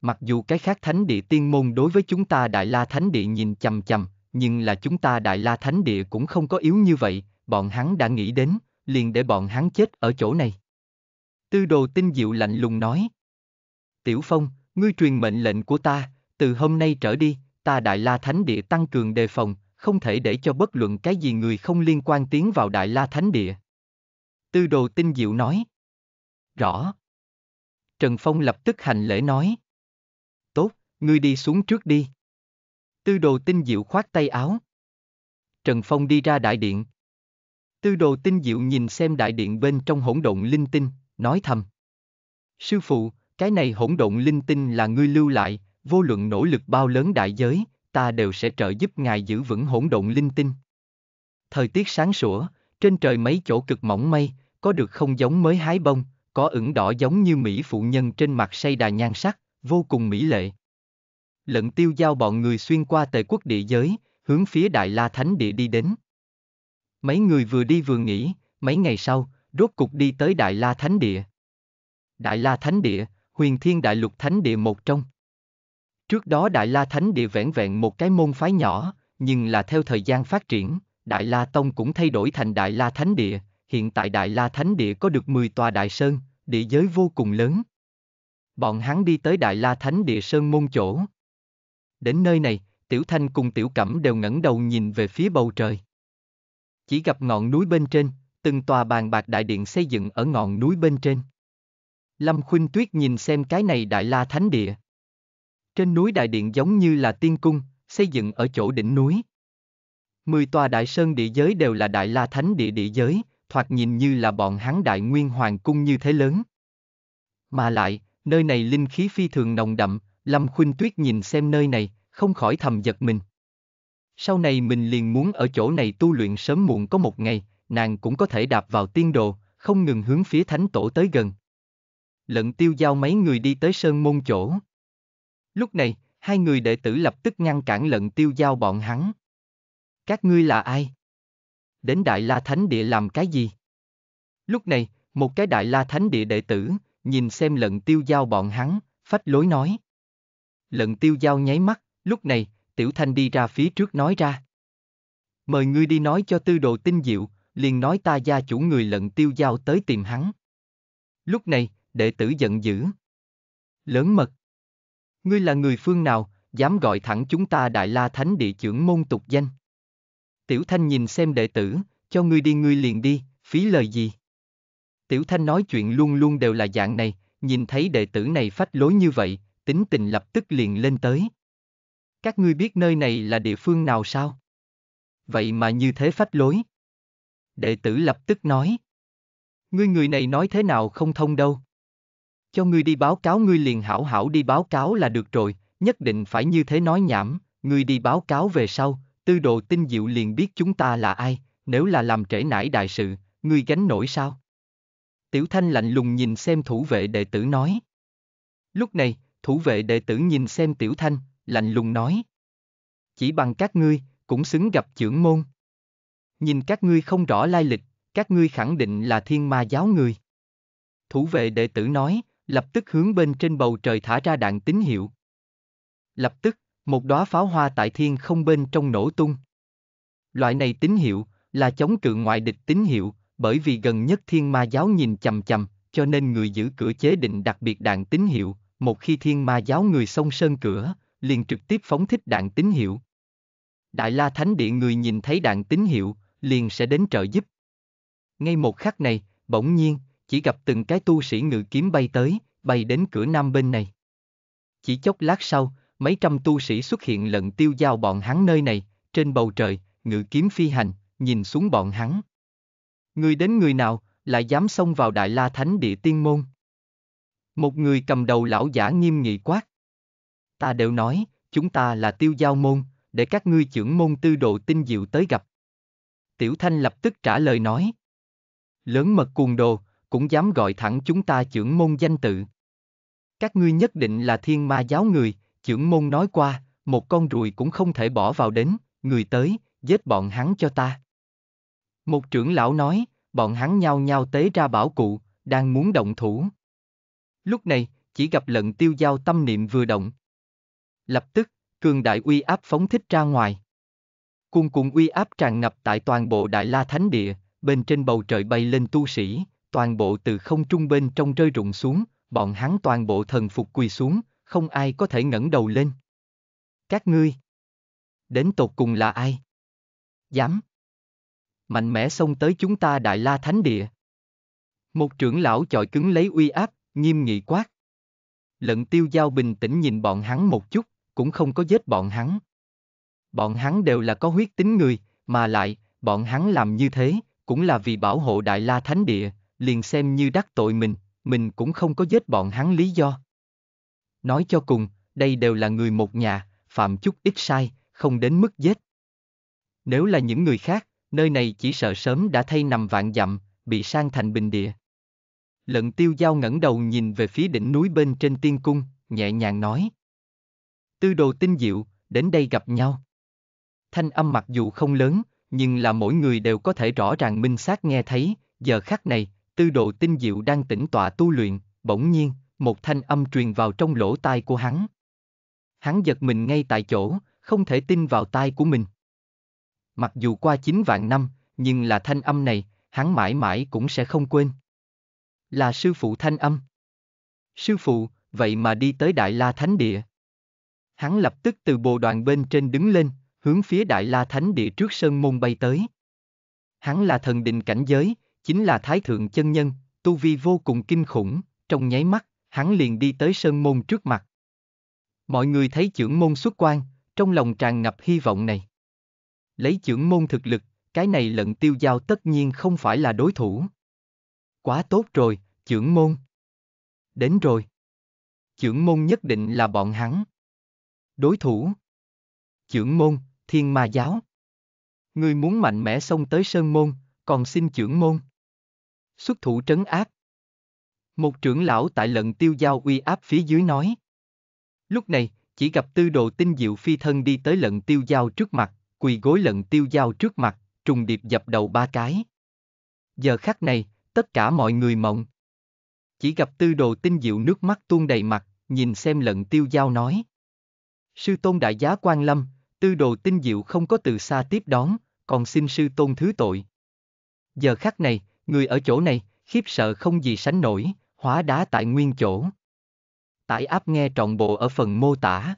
Mặc dù cái khác thánh địa tiên môn đối với chúng ta Đại La Thánh Địa nhìn chầm chầm, nhưng là chúng ta Đại La Thánh Địa cũng không có yếu như vậy, bọn hắn đã nghĩ đến, liền để bọn hắn chết ở chỗ này. Tư đồ tinh diệu lạnh lùng nói. Tiểu Phong, Ngươi truyền mệnh lệnh của ta, từ hôm nay trở đi, ta Đại La Thánh Địa tăng cường đề phòng, không thể để cho bất luận cái gì người không liên quan tiến vào Đại La Thánh Địa. Tư đồ tinh diệu nói. Rõ. Trần Phong lập tức hành lễ nói. Tốt, ngươi đi xuống trước đi. Tư đồ tinh diệu khoát tay áo. Trần Phong đi ra đại điện. Tư đồ tinh diệu nhìn xem đại điện bên trong hỗn độn linh tinh, nói thầm. Sư phụ, cái này hỗn độn linh tinh là ngươi lưu lại, vô luận nỗ lực bao lớn đại giới, ta đều sẽ trợ giúp ngài giữ vững hỗn độn linh tinh. Thời tiết sáng sủa, trên trời mấy chỗ cực mỏng mây, có được không giống mới hái bông, có ửng đỏ giống như mỹ phụ nhân trên mặt say đà nhan sắc, vô cùng mỹ lệ. Lận tiêu giao bọn người xuyên qua tề quốc địa giới, hướng phía Đại La Thánh Địa đi đến. Mấy người vừa đi vừa nghỉ, mấy ngày sau, rốt cục đi tới Đại La Thánh Địa. Đại La Thánh Địa, huyền thiên đại lục Thánh Địa một trong. Trước đó Đại La Thánh Địa vẻn vẹn một cái môn phái nhỏ, nhưng là theo thời gian phát triển, Đại La Tông cũng thay đổi thành Đại La Thánh Địa, hiện tại Đại La Thánh Địa có được 10 tòa đại sơn, địa giới vô cùng lớn. Bọn hắn đi tới Đại La Thánh Địa Sơn môn chỗ. Đến nơi này, Tiểu Thanh cùng Tiểu Cẩm đều ngẩng đầu nhìn về phía bầu trời. Chỉ gặp ngọn núi bên trên, từng tòa bàn bạc đại điện xây dựng ở ngọn núi bên trên. Lâm Khuynh Tuyết nhìn xem cái này Đại La Thánh Địa. Trên núi đại điện giống như là tiên cung, xây dựng ở chỗ đỉnh núi. Mười tòa đại sơn địa giới đều là Đại La Thánh Địa địa giới, thoạt nhìn như là bọn hắn Đại Nguyên Hoàng Cung như thế lớn. Mà lại, nơi này linh khí phi thường nồng đậm, Lâm Khuynh Tuyết nhìn xem nơi này, không khỏi thầm giật mình. Sau này mình liền muốn ở chỗ này tu luyện sớm muộn có một ngày, nàng cũng có thể đạp vào tiên đồ, không ngừng hướng phía thánh tổ tới gần. Lận tiêu giao mấy người đi tới sơn môn chỗ. Lúc này, hai người đệ tử lập tức ngăn cản lận tiêu giao bọn hắn. Các ngươi là ai? Đến Đại La Thánh Địa làm cái gì? Lúc này, một cái Đại La Thánh Địa đệ tử, nhìn xem lận tiêu giao bọn hắn, phách lối nói. Lận tiêu giao nháy mắt, lúc này, Tiểu Thanh đi ra phía trước nói ra. Mời ngươi đi nói cho tư đồ tinh diệu, liền nói ta gia chủ người lận tiêu giao tới tìm hắn. Lúc này, đệ tử giận dữ. Lớn mật. Ngươi là người phương nào, dám gọi thẳng chúng ta Đại La Thánh địa trưởng môn tục danh. Tiểu Thanh nhìn xem đệ tử, cho ngươi đi ngươi liền đi, phí lời gì. Tiểu Thanh nói chuyện luôn luôn đều là dạng này, nhìn thấy đệ tử này phách lối như vậy, tính tình lập tức liền lên tới. Các ngươi biết nơi này là địa phương nào sao? Vậy mà như thế phách lối. Đệ tử lập tức nói. Ngươi người này nói thế nào không thông đâu. Cho ngươi đi báo cáo ngươi liền hảo hảo đi báo cáo là được rồi, nhất định phải như thế nói nhảm, ngươi đi báo cáo về sau, tư đồ tinh diệu liền biết chúng ta là ai, nếu là làm trễ nải đại sự, ngươi gánh nổi sao? Tiểu Thanh lạnh lùng nhìn xem thủ vệ đệ tử nói. Lúc này, thủ vệ đệ tử nhìn xem Tiểu Thanh, lạnh lùng nói. Chỉ bằng các ngươi, cũng xứng gặp trưởng môn. Nhìn các ngươi không rõ lai lịch, các ngươi khẳng định là thiên ma giáo người. Thủ vệ đệ tử nói, lập tức hướng bên trên bầu trời thả ra đạn tín hiệu. Lập tức, một đóa pháo hoa tại thiên không bên trong nổ tung. Loại này tín hiệu, là chống cự ngoại địch tín hiệu, bởi vì gần nhất thiên ma giáo nhìn chầm chầm, cho nên người giữ cửa chế định đặc biệt đạn tín hiệu, một khi thiên ma giáo người xông sơn cửa, liền trực tiếp phóng thích đạn tín hiệu. Đại La Thánh Địa người nhìn thấy đạn tín hiệu, liền sẽ đến trợ giúp. Ngay một khắc này, bỗng nhiên, chỉ gặp từng cái tu sĩ ngự kiếm bay tới, bay đến cửa nam bên này. Chỉ chốc lát sau, mấy trăm tu sĩ xuất hiện lận tiêu giao bọn hắn nơi này, trên bầu trời, ngự kiếm phi hành, nhìn xuống bọn hắn. Người đến người nào, lại dám xông vào Đại La Thánh Địa Tiên Môn? Một người cầm đầu lão giả nghiêm nghị quát. Ta đều nói, chúng ta là tiêu giao môn, để các ngươi trưởng môn tư độ tinh diệu tới gặp. Tiểu Thanh lập tức trả lời nói. Lớn mật cuồng đồ, cũng dám gọi thẳng chúng ta trưởng môn danh tự. Các ngươi nhất định là thiên ma giáo người, trưởng môn nói qua, một con ruồi cũng không thể bỏ vào đến, người tới, giết bọn hắn cho ta. Một trưởng lão nói, bọn hắn nhao nhao tế ra bảo cụ, đang muốn động thủ. Lúc này, chỉ gặp lận tiêu giao tâm niệm vừa động. Lập tức, cường đại uy áp phóng thích ra ngoài. Cuồng cuồng uy áp tràn ngập tại toàn bộ Đại La Thánh Địa, bên trên bầu trời bay lên tu sĩ, toàn bộ từ không trung bên trong rơi rụng xuống, bọn hắn toàn bộ thần phục quỳ xuống, không ai có thể ngẩng đầu lên. Các ngươi, đến tột cùng là ai? Dám mạnh mẽ xông tới chúng ta Đại La Thánh Địa. Một trưởng lão chọi cứng lấy uy áp, nghiêm nghị quát. Lận tiêu giao bình tĩnh nhìn bọn hắn một chút, cũng không có giết bọn hắn. Bọn hắn đều là có huyết tính người, mà lại, bọn hắn làm như thế, cũng là vì bảo hộ Đại La Thánh Địa, liền xem như đắc tội mình, mình cũng không có giết bọn hắn lý do. Nói cho cùng, đây đều là người một nhà, phạm chút ít sai, không đến mức giết. Nếu là những người khác, nơi này chỉ sợ sớm đã thay nằm vạn dặm, bị sang thành bình địa. Lận tiêu giao ngẩng đầu nhìn về phía đỉnh núi bên trên tiên cung, nhẹ nhàng nói. Tư đồ tinh diệu, đến đây gặp nhau. Thanh âm mặc dù không lớn, nhưng là mỗi người đều có thể rõ ràng minh xác nghe thấy, giờ khắc này, tư Độ tinh diệu đang tĩnh tọa tu luyện, bỗng nhiên, một thanh âm truyền vào trong lỗ tai của hắn. Hắn giật mình ngay tại chỗ, không thể tin vào tai của mình. Mặc dù qua 9 vạn năm, nhưng là thanh âm này, hắn mãi mãi cũng sẽ không quên. Là sư phụ thanh âm. Sư phụ, vậy mà đi tới Đại La Thánh Địa. Hắn lập tức từ bồ đoàn bên trên đứng lên, hướng phía Đại La Thánh Địa trước sơn môn bay tới. Hắn là thần định cảnh giới, chính là Thái Thượng chân nhân, tu vi vô cùng kinh khủng, trong nháy mắt, hắn liền đi tới sơn môn trước mặt. Mọi người thấy trưởng môn xuất quan, trong lòng tràn ngập hy vọng này. Lấy trưởng môn thực lực, cái này lận tiêu giao tất nhiên không phải là đối thủ. Quá tốt rồi, trưởng môn. Đến rồi. Trưởng môn nhất định là bọn hắn. Đối thủ. Trưởng môn, thiên ma giáo. Ngươi muốn mạnh mẽ xông tới sơn môn, còn xin trưởng môn. Xuất thủ trấn áp. Một trưởng lão tại lận tiêu giao uy áp phía dưới nói. Lúc này, chỉ gặp tư đồ tinh diệu phi thân đi tới lận tiêu giao trước mặt, quỳ gối lận tiêu giao trước mặt, trùng điệp dập đầu ba cái. Giờ khắc này, tất cả mọi người mộng. Chỉ gặp tư đồ tinh diệu nước mắt tuôn đầy mặt, nhìn xem lận tiêu giao nói. Sư tôn đại giá quan lâm, tư đồ tinh diệu không có từ xa tiếp đón, còn xin sư tôn thứ tội. Giờ khắc này, người ở chỗ này, khiếp sợ không gì sánh nổi, hóa đá tại nguyên chỗ. Tải áp nghe trọn bộ ở phần mô tả.